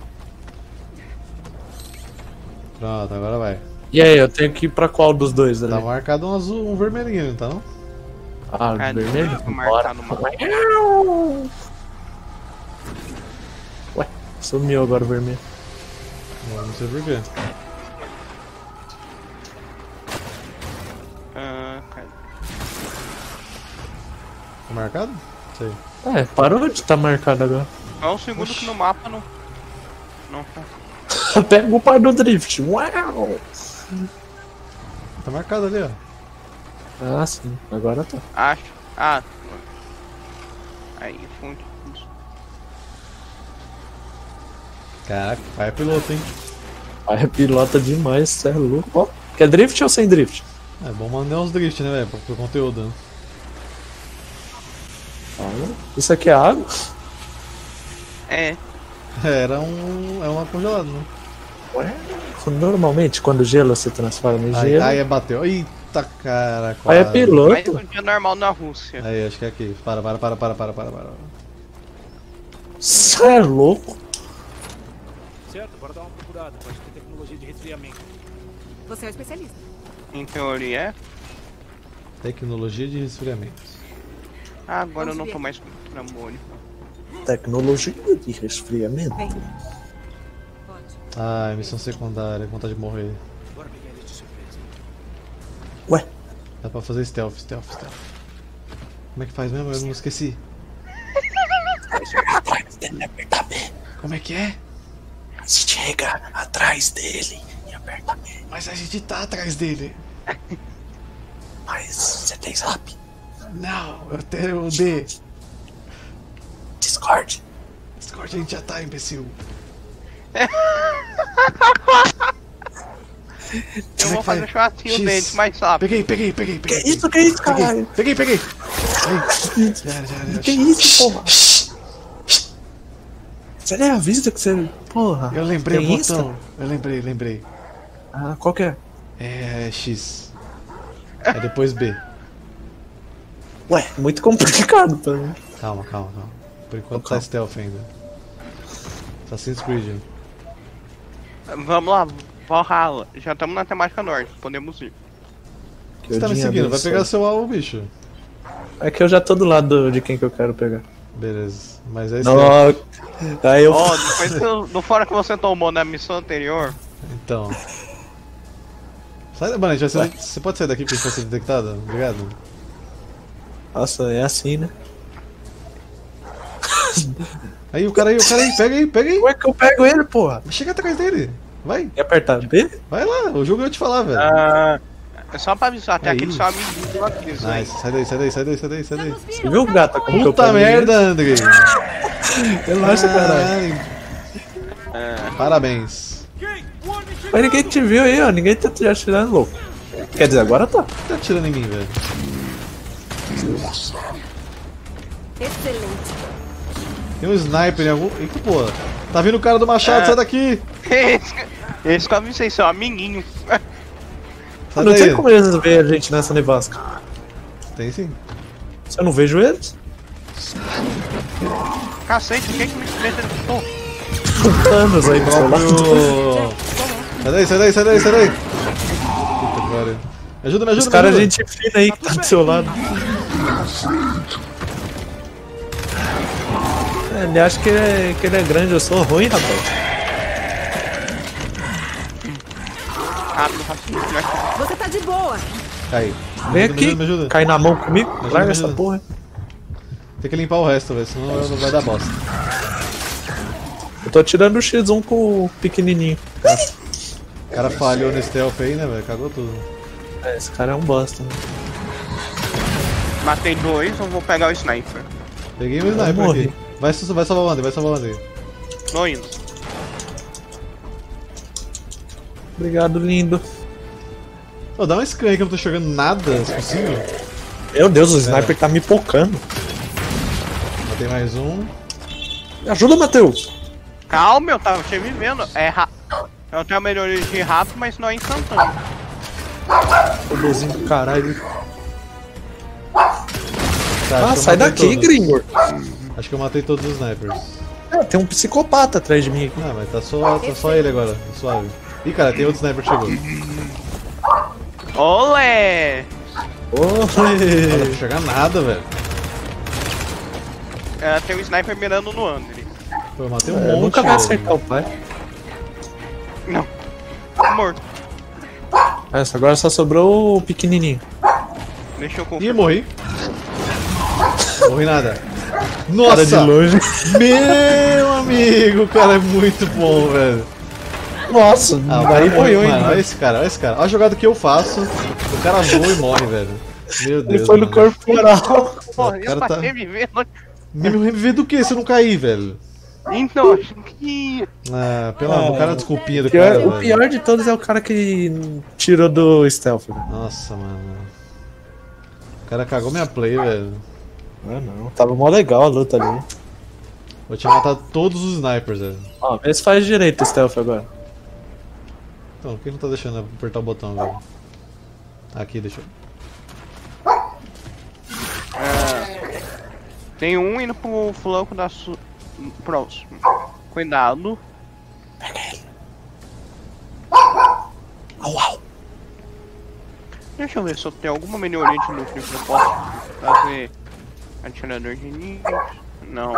Pronto, agora vai. E aí, eu tenho que ir pra qual dos dois ali? Tá marcado um azul, um vermelhinho, tá não? Ah, Ah, vermelho? Bora. Ué, sumiu agora o vermelho. Não, não sei porquê. Marcado? Sei. É, parou de estar marcado agora. Só um segundo que no mapa não. Não tá. Pega o par do drift. Uau! Tá marcado ali, ó. Ah, sim. Agora tá. Acho. Ah. Aí, fonte. Caraca, vai piloto, hein? É pilota demais, cê é louco. Ó, quer drift ou sem drift? É bom mandar uns drift, né, velho? Pro conteúdo. né? Isso aqui é água? É. Era um. É uma congelada, né? Normalmente, quando o gelo se transforma em Aí, gelo. aí é bateu. Eita cara, Aí quase. é Mas piloto. um dia normal na Rússia. Aí, acho que é aqui. Para, para, para, para, para, para, para. Você é louco? Certo, bora dar uma procurada. Pode ter tecnologia de resfriamento. Você é o especialista. Em teoria é. Tecnologia de resfriamento. Ah, agora eu Vamos não ver. tô mais Tecnologia de resfriamento. Pode. Ah, missão secundária, vontade de morrer. Bora pegar eles de surpresa. Ué, Dá pra fazer stealth, stealth, stealth. Como é que faz mesmo? Eu não esqueci. Como é que é? chega atrás dele e aperta B. Mas a gente tá atrás dele. Mas você tem zap? Não, eu tenho o D. Discord. Discord a gente já tá, imbecil. Eu vou é fazer churrasquinho deles mais rápido. Peguei, peguei, peguei, peguei. Que isso, que isso, caralho? Peguei, peguei. Aí. Já, já, já. Que isso, porra? Você nem avisa que você. Porra. Eu lembrei o botão. Eu lembrei, lembrei. Ah, qual que é? É X. É depois B. Ué, muito complicado pra mim. Calma, calma, calma. Por enquanto Calma. tá stealth ainda. Assassin's Creed. Vamos lá, Valhalla. Já estamos na temática norte, podemos ir. Você tá me seguindo? Vai pegar seu alvo, bicho. É que eu já tô do lado de quem que eu quero pegar. Beleza. Mas é Não, stealth. aí eu. Ó, depois do, do fora que você tomou na missão anterior, Então. Sai da. Mano, a gente vai ser... você pode sair daqui porque ser detectado? Obrigado. Nossa, é assim, né? Aí, o cara aí, o cara aí, pega aí, pega aí. Como é que eu pego ele, porra? Chega atrás dele. Vai, E apertar B? vai lá. O jogo eu ia te falar, velho. ah, é só pra avisar, tem Aí. aquele seu amiguinho lá aqui? Nice, sai daí, sai daí, sai daí, sai daí, sai daí. Você viu, como que eu Puta merda, Andrei. ele? Relaxa, caralho. Caralho. Parabéns. Mas ninguém te viu aí, ó. Ninguém tá te atirando louco. Quer dizer, agora tá. Tá atirando em mim, velho. Excelente. Tem um sniper em algum. Eita porra. Tá vindo o cara do machado, É. sai daqui. Esse, esse eu avisei, seu amiguinho. Sai não daí. tem como eles verem a gente nessa nevasca. Tem sim. Se eu não vejo eles, Cacete, quem que me detectou? anos aí. Ô. Sai daí, sai daí, sai daí, sai daí. Puta que pariu. Me ajuda, me ajuda, Os caras, ajuda. gente fina aí que tá do seu lado. Ele acha que ele, é, que ele é grande, eu sou ruim, rapaz. Rápido, rápido. Você tá de boa. Cai. Vem Me ajuda, aqui, Me ajuda, me ajuda. cai na mão comigo, ajuda, larga me essa porra. Tem que limpar o resto, velho, senão não vai dar bosta. Eu tô tirando o X1 com o pequenininho. O cara falhou no stealth aí, né, velho? Cagou tudo. É, esse cara é um bosta, né? Matei dois, eu vou pegar o sniper. Peguei meu sniper morri. aqui. Vai, vai salvar o vai salvar o. Tô indo. Obrigado, lindo. Ô, dá um scan aí que eu não tô enxergando nada, se possível. Meu Deus, o sniper tá me pocando. Matei mais um. Me ajuda, Matheus. Calma, eu tava te vivendo. É ra... Eu tenho a melhoria de rápido, mas não é instantâneo. Robozinho do caralho. Tá, Ah, sai daqui, todos. gringo. Acho que eu matei todos os snipers. É, tem um psicopata atrás de mim aqui. Ah, mas tá só, tá só ele agora, suave. Ih, cara, tem outro sniper que chegou. Olé! Não dá pra enxergar nada, velho. É, tem um sniper mirando no Andre. Pô, eu matei um É, monte, nunca vai acertar o pai. Não. Morto. Essa, agora só sobrou o pequenininho. Deixa eu Ih, morri. morri nada. Cara de Nossa! longe. Meu amigo, o cara é muito bom, velho. Nossa, Ah, o cara aí morreu, morreu, hein? Olha esse cara, olha esse cara. Olha a jogada que eu faço. O cara voa e morre, velho. Meu Deus. Ele foi no corporal. Porra, eu cara pra tá- reviver. Me me reviver do que se eu não cair, velho? Então, acho que. Ah, pelo amor, o cara é desculpinha do O pior, cara, o velho. pior de todos é o cara que tirou do stealth. né? Nossa, mano. O cara cagou minha play, velho. Não, não. Tava mó legal a luta ali. Vou te matar todos os snipers, velho. Ó, vê se faz direito o stealth agora. Então, por que não tá deixando eu apertar o botão, velho? Aqui, deixa eu. Tem um indo pro flanco da su... Próximo. Cuidado. Au, au. Deixa eu ver se eu tenho alguma melhoria de núcleo que eu posso fazer. Atirador de níveis. Não.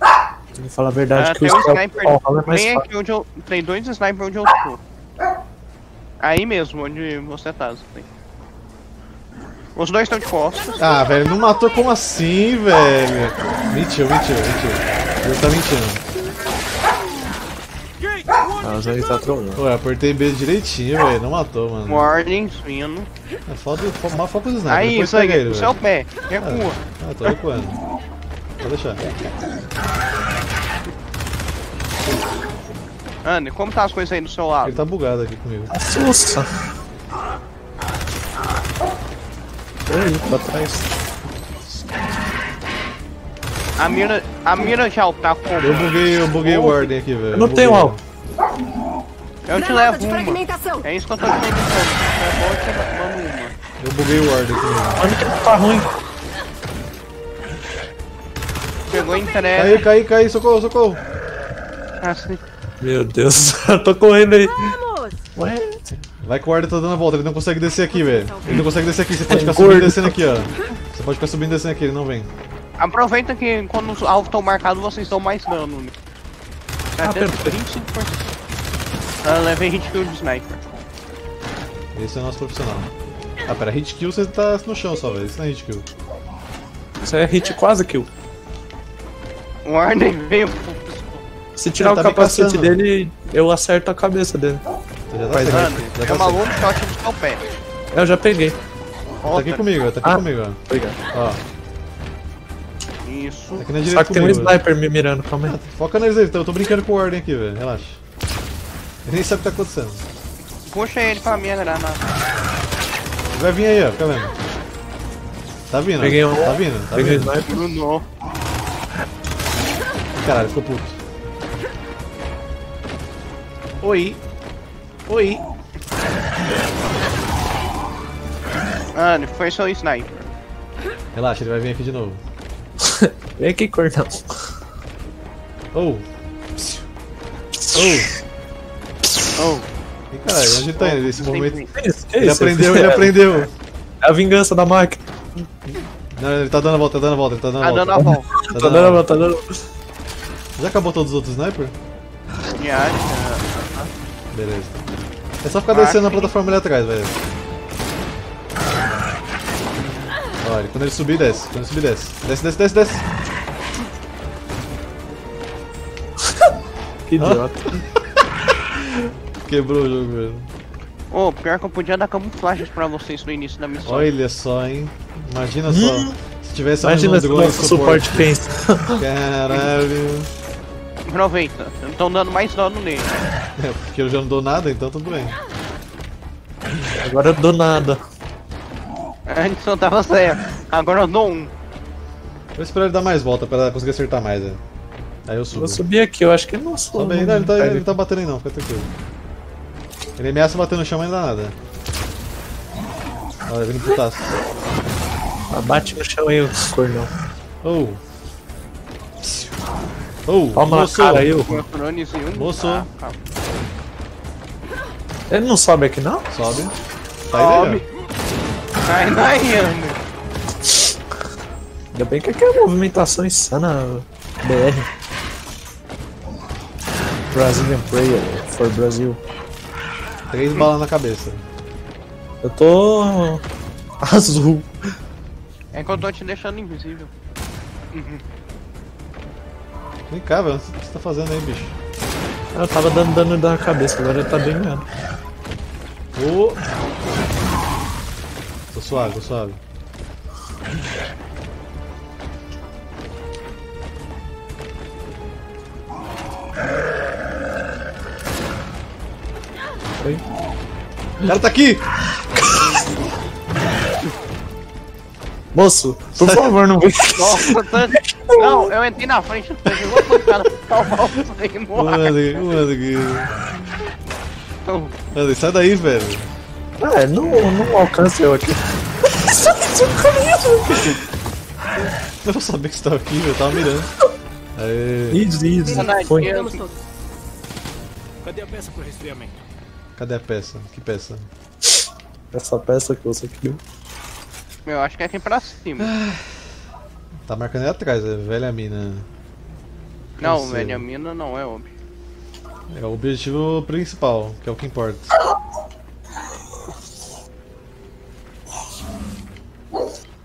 Pra falar a verdade Ah, que tem o um sniper. Valhalla é Tem aqui onde eu. Tem dois snipers onde eu tô. Aí mesmo, onde você tá. Zé. Os dois estão de costas. Ah, velho, não matou como assim, velho? Mentiu, mentiu, mentiu. Ele tá mentindo. Ah, o Zé tá trolando. Ué, apertei B direitinho, velho. Não matou, mano. Warning, vindo. É falta, fo- mal foca os snipers. Aí, Depois isso aí, pega ele, o velho. seu pé. Recua. Ah, tô recuando. Vou deixar. Andy, como tá as coisas aí do seu lado? Ele tá bugado aqui comigo. Assusta. Aí, pra trás. A mira, a mira já tá com. Eu buguei, eu buguei o Warden aqui, velho. Eu não buguei. tenho alvo. Eu te levo de uma. fragmentação. É isso que eu tô te perguntando. É bom que uma. Eu buguei o Warden aqui. Olha que tá ruim. Pegou entrega. Cai, cai, cai, socorro, socorro. Assim. Meu Deus, eu tô correndo aí. Vamos! Ué? Vai que o Warden tá dando a volta, ele não consegue descer aqui, velho. Ele não consegue descer aqui, você pode ficar É subindo e descendo aqui, ó. Você pode ficar subindo e descendo aqui, ele não vem. Aproveita que quando os alvos estão marcados, vocês dão mais dano. Ah, Até perfeito. 25%. Ah, levei hit kill de sniper. Esse é o nosso profissional. Ah, pera, hit kill você tá no chão só, velho. Isso não é hit kill. Isso é hit quase kill. O Warden veio. Se tirar o tá capacete dele, eu acerto a cabeça dele. Você já tá Faz. Mano, Já é tá uma certo. longa shot do seu pé. Eu já peguei. Tá aqui comigo. Tá aqui Ah. comigo, ó. Obrigado. Ó, Isso. tá aqui na direita Só que tem um velho. sniper me mirando, calma aí. Foca neles aí, eu tô brincando com o Warden aqui, velho. Relaxa. Ele nem sabe o que tá acontecendo. Puxa ele pra minha granada. Ele vai vir aí, ó. Fica vendo. Tá vindo. Peguei um. Tá vindo, tá Peguei vindo. sniper. Bruno. Caralho, ficou puto. Oi. Oi. Mano, foi só o sniper. Relaxa, ele vai vir aqui de novo. Vem aqui, cordão. Oh. Oh. Oh, E caralho, onde tá indo nesse momento? Que isso? Que Ele isso? aprendeu, ele É- aprendeu. É a vingança da máquina. Não, ele tá dando a volta, tá dando a volta, ele tá dando a Tá volta. dando a volta. Tá Tá dando a dando, volta. tá dando. Já acabou todos os outros sniper? Beleza. É só ficar Ah, descendo na sim. plataforma ali atrás, velho. Olha, quando ele subir, desce. Quando ele subir, desce. Desce, desce, desce, desce. Que idiota. Quebrou o jogo, velho. Ô, pior que eu podia dar camuflagens pra vocês no início da missão. Olha só, hein. Imagina só. Se tivesse Hum? Imagina um se nosso suporte pensa. Caralho. Aproveita, estão dando mais dano nele. É, porque eu já não dou nada, então tudo bem. Agora eu dou nada. Antes eu tava certo, agora eu dou um. Vou esperar ele dar mais volta pra conseguir acertar mais, né? Aí eu subo. Vou subir aqui, eu acho que ele não sobe. Sobe aí. Não, ele, tá, ele não tá batendo aí não, fica tranquilo. Ele ameaça bater no chão, mas não dá nada. Olha, vindo putaço. Ah, Bate no chão aí, o cordão. Oh! Oh! Toma na moço! cara. Crones e um. Moço. Ah, calma. Ele não sobe aqui, não? Sobe. Tá Sobe. Sai daí, André. Ainda bem que aqui é uma movimentação insana, BR. Brazilian Prayer for Brasil. Três balas na cabeça. Eu tô azul. É que eu tô te deixando invisível. Vem cá, velho. O que você tá fazendo aí, bicho? Eu tava dando dano na cabeça, agora ele tá bem ganhando. Ô! Tô suave, tô suave. O cara tá aqui! Moço, por favor, não vem. Nossa, tá... Não, eu entrei na frente, tu jogou pro cara salvar o trem, morre. Mano, mano, que. Não, Mano, sai daí, velho. É, não, não alcança eu aqui. Eu não sabia que você tava aqui, eu tava mirando. Aê. Easy, easy. Sacanagem, Foi. eu-. Cadê a peça pro resfriamento? Cadê a peça? Que peça? Essa peça que você criou. Eu acho que é aqui pra cima. Tá marcando aí atrás, é velha mina. Não, sei. velho, a mina não é homem. É o objetivo principal, que é o que importa.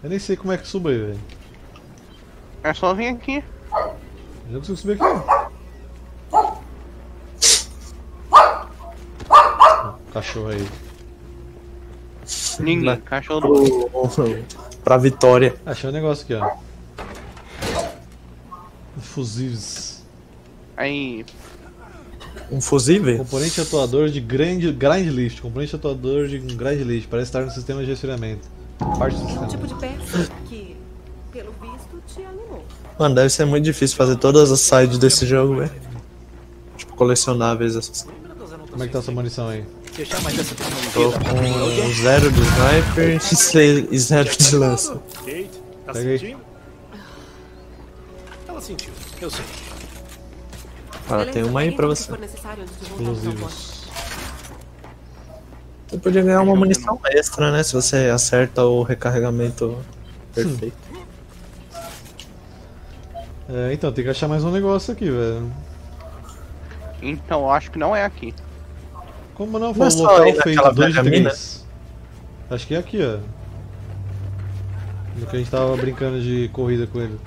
Eu nem sei como é que subo aí, velho. É só vir aqui. Eu não consigo subir aqui. Cachorro aí. Ninguém, cachorro do. Pra vitória. Achei um negócio aqui, ó. Fusíveis. Aí, Um fusível? Componente atuador de grande, grind lift. Componente atuador de grind lift. Parece estar no sistema de resfriamento. Parte do É um sistema. tipo de peça que, pelo visto, te animou. Mano, deve ser muito difícil fazer todas as sides desse jogo, velho. Tipo, colecionáveis essas. Como é que tá essa munição aí? Fechar mais essa Tô tecnologia. com zero de sniper e se- zero de lança. Kate, tá sentindo? Ela sentiu, eu sei. Ah, tem uma aí pra você. Explosivos. Você podia ganhar uma munição extra, né? Se você acerta o recarregamento perfeito. É, então, tem que achar mais um negócio aqui, velho. então eu acho que não é aqui. Como não? Foi um local feito naquela 2 de velha mina? 3. Acho que é aqui, ó. No que a gente tava brincando de corrida com ele.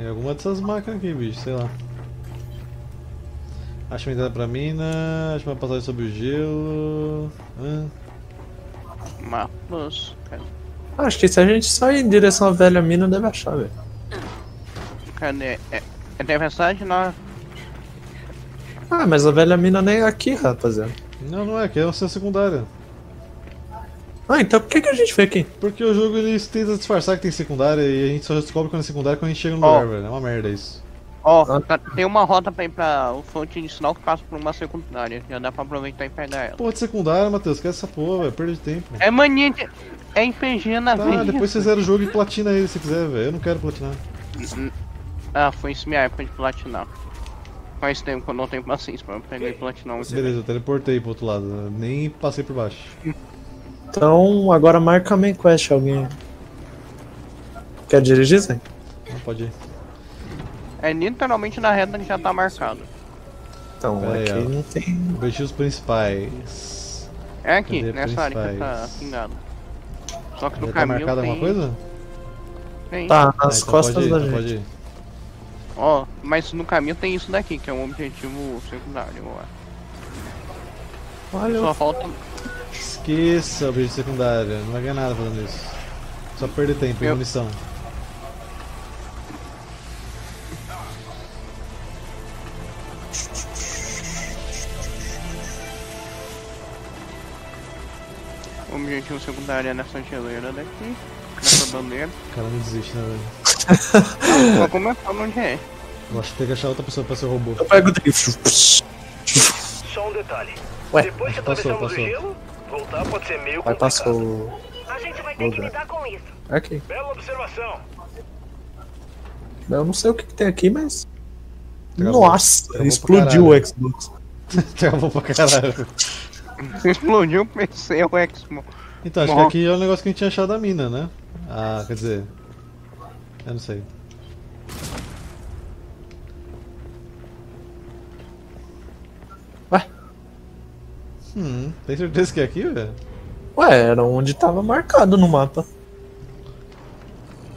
É alguma dessas máquinas aqui, bicho, sei lá. Acho uma entrada pra mina, acho uma passagem sobre o gelo. Hã? Mapas. Cadê? Acho que se a gente sair em direção à velha mina, deve achar, velho. Cadê? É, é tempestade? Não. Ah, mas a velha mina nem é aqui, rapaziada. Não, não é, aqui é uma secundária. Ah, então por que, que a gente veio aqui? Porque o jogo ele tenta disfarçar que tem secundária e a gente só descobre quando é secundária quando a gente chega no Ó. lugar, velho. É uma merda isso. Ó, Ah. tá- tem uma rota pra ir pra o fonte de sinal que passa por uma secundária. Já dá pra aproveitar e pegar ela. Porra de secundária, Matheus, esquece essa porra, velho. Perda de tempo. É mania de. É RPG na Tá, vida. depois você zera o jogo e platina ele se quiser, velho. Eu não quero platinar. Ah, foi isso minha época de platinar. Faz tempo que eu não tenho paciência pra pegar e platinar um Beleza, eu teleportei pro outro lado. eu Nem passei por baixo. Então, agora marca a main quest, alguém. Quer dirigir, Zé? Não pode ir. É literalmente na reta que já tá marcado. Então, Pera aí, aqui ó. não tem. Objetivos principais. É aqui, Cadê nessa área que tá principais? pingado. Só que no tá caminho marcada tem... alguma coisa? tem. Tá, Ah, nas então costas pode ir, da então gente. Ó, mas no caminho tem isso daqui, que é um objetivo secundário. Ó. Olha, Só falta... Esqueça o objetivo secundário. Não vai ganhar nada fazendo isso. Só perder tempo e Eu- munição. Objetivo secundário é nessa geleira daqui. Nessa bandeira. O cara não desiste, né, velho? Tô comentando onde é. Eu acho que tem que achar outra pessoa pra ser robô. eu pego o drift. Só um detalhe. Ué, Depois que passou, atravessamos passou. o gelo, voltar pode ser meio Vai passou. A gente vai ter que lidar com isso. Aqui. Bela observação. Eu não sei o que, que tem aqui, mas. Travou. Nossa, Travou explodiu o Xbox. Travou pra caralho. Explodiu o PC, o Exmo. Então, acho Bom. que aqui é o negócio que a gente tinha achado da mina, né? Ah, quer dizer. Eu não sei. Ué? Hum, tem certeza que é aqui, velho? Ué, era onde tava marcado no mapa.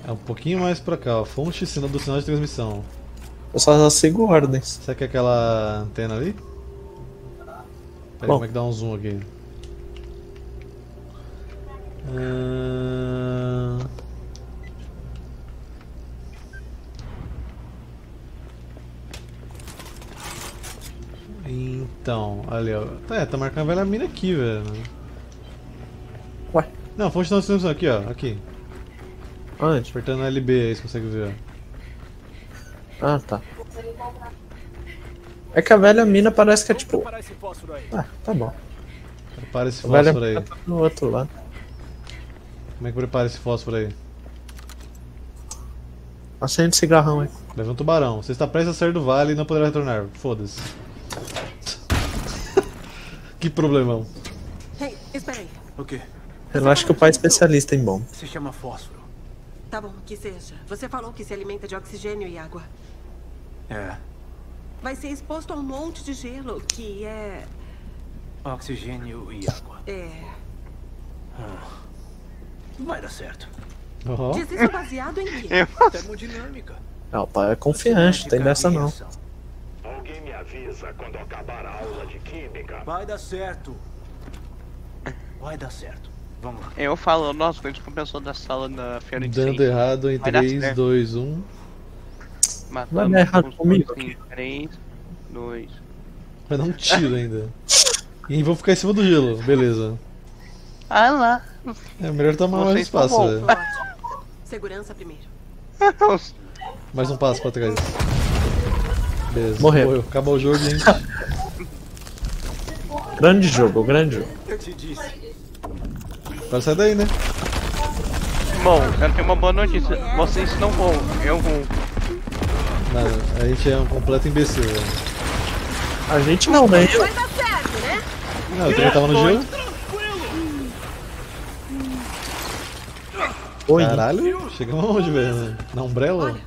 É um pouquinho mais pra cá, ó. Fonte sinal do sinal de transmissão. Eu só sigo ordens. Será que é aquela antena ali? Peraí, como é que dá um zoom aqui? Ahn, Então, ali ó. É, tá marcando a velha mina aqui, velho. Ué. Não, fonte de nossa aqui, ó. Aqui. Onde? Apertando LB aí, você consegue ver, ó. Ah, tá. É que a velha mina parece que é tipo. Para esse fósforo aí. Ah, tá bom. Prepara esse fósforo aí. tá no outro lado. Como é que prepara esse fósforo aí? Acende cigarrão aí. Leva um tubarão. Você está prestes a sair do vale e não poderá retornar. Foda-se. que problemão. Ei, espera aí. O quê? Relaxa que o pai é especialista em bomba. Se chama fósforo. Tá bom, que seja. Você falou que se alimenta de oxigênio e água. É. Vai ser exposto a um monte de gelo, que é. Oxigênio e água. É. Vai dar certo. Ó. Diz isso baseado em quê? Termodinâmica. Não, o pai é confiante, não tem dessa não. Alguém me avisa quando acabar a aula de química. Vai dar certo. Vai dar certo. Vamos lá. Eu falo, nossa, foi com a pessoa da sala da feira de Dando ciência. errado em Vai dar 3, certo. 2, 1. Matamos Vai dar errado comigo dois em 3, 2. Vai dar um tiro ainda. E vou ficar em cima do gelo, beleza. Ah lá. É melhor tomar mais espaço. Ótimo. Segurança primeiro. Mais um passo pra trás. Beleza. Morreu. Acabou o jogo, gente. Grande jogo, grande jogo. Eu te disse. Agora sai daí, né? Bom, eu tenho uma boa notícia. Vocês não vão, eu vou. Não, a gente é um completo imbecil, velho. A gente não, né? Certo, né? Não, eu também tava no gelo. Oi. Caralho, chegamos onde, velho? Na Umbrella? Olha,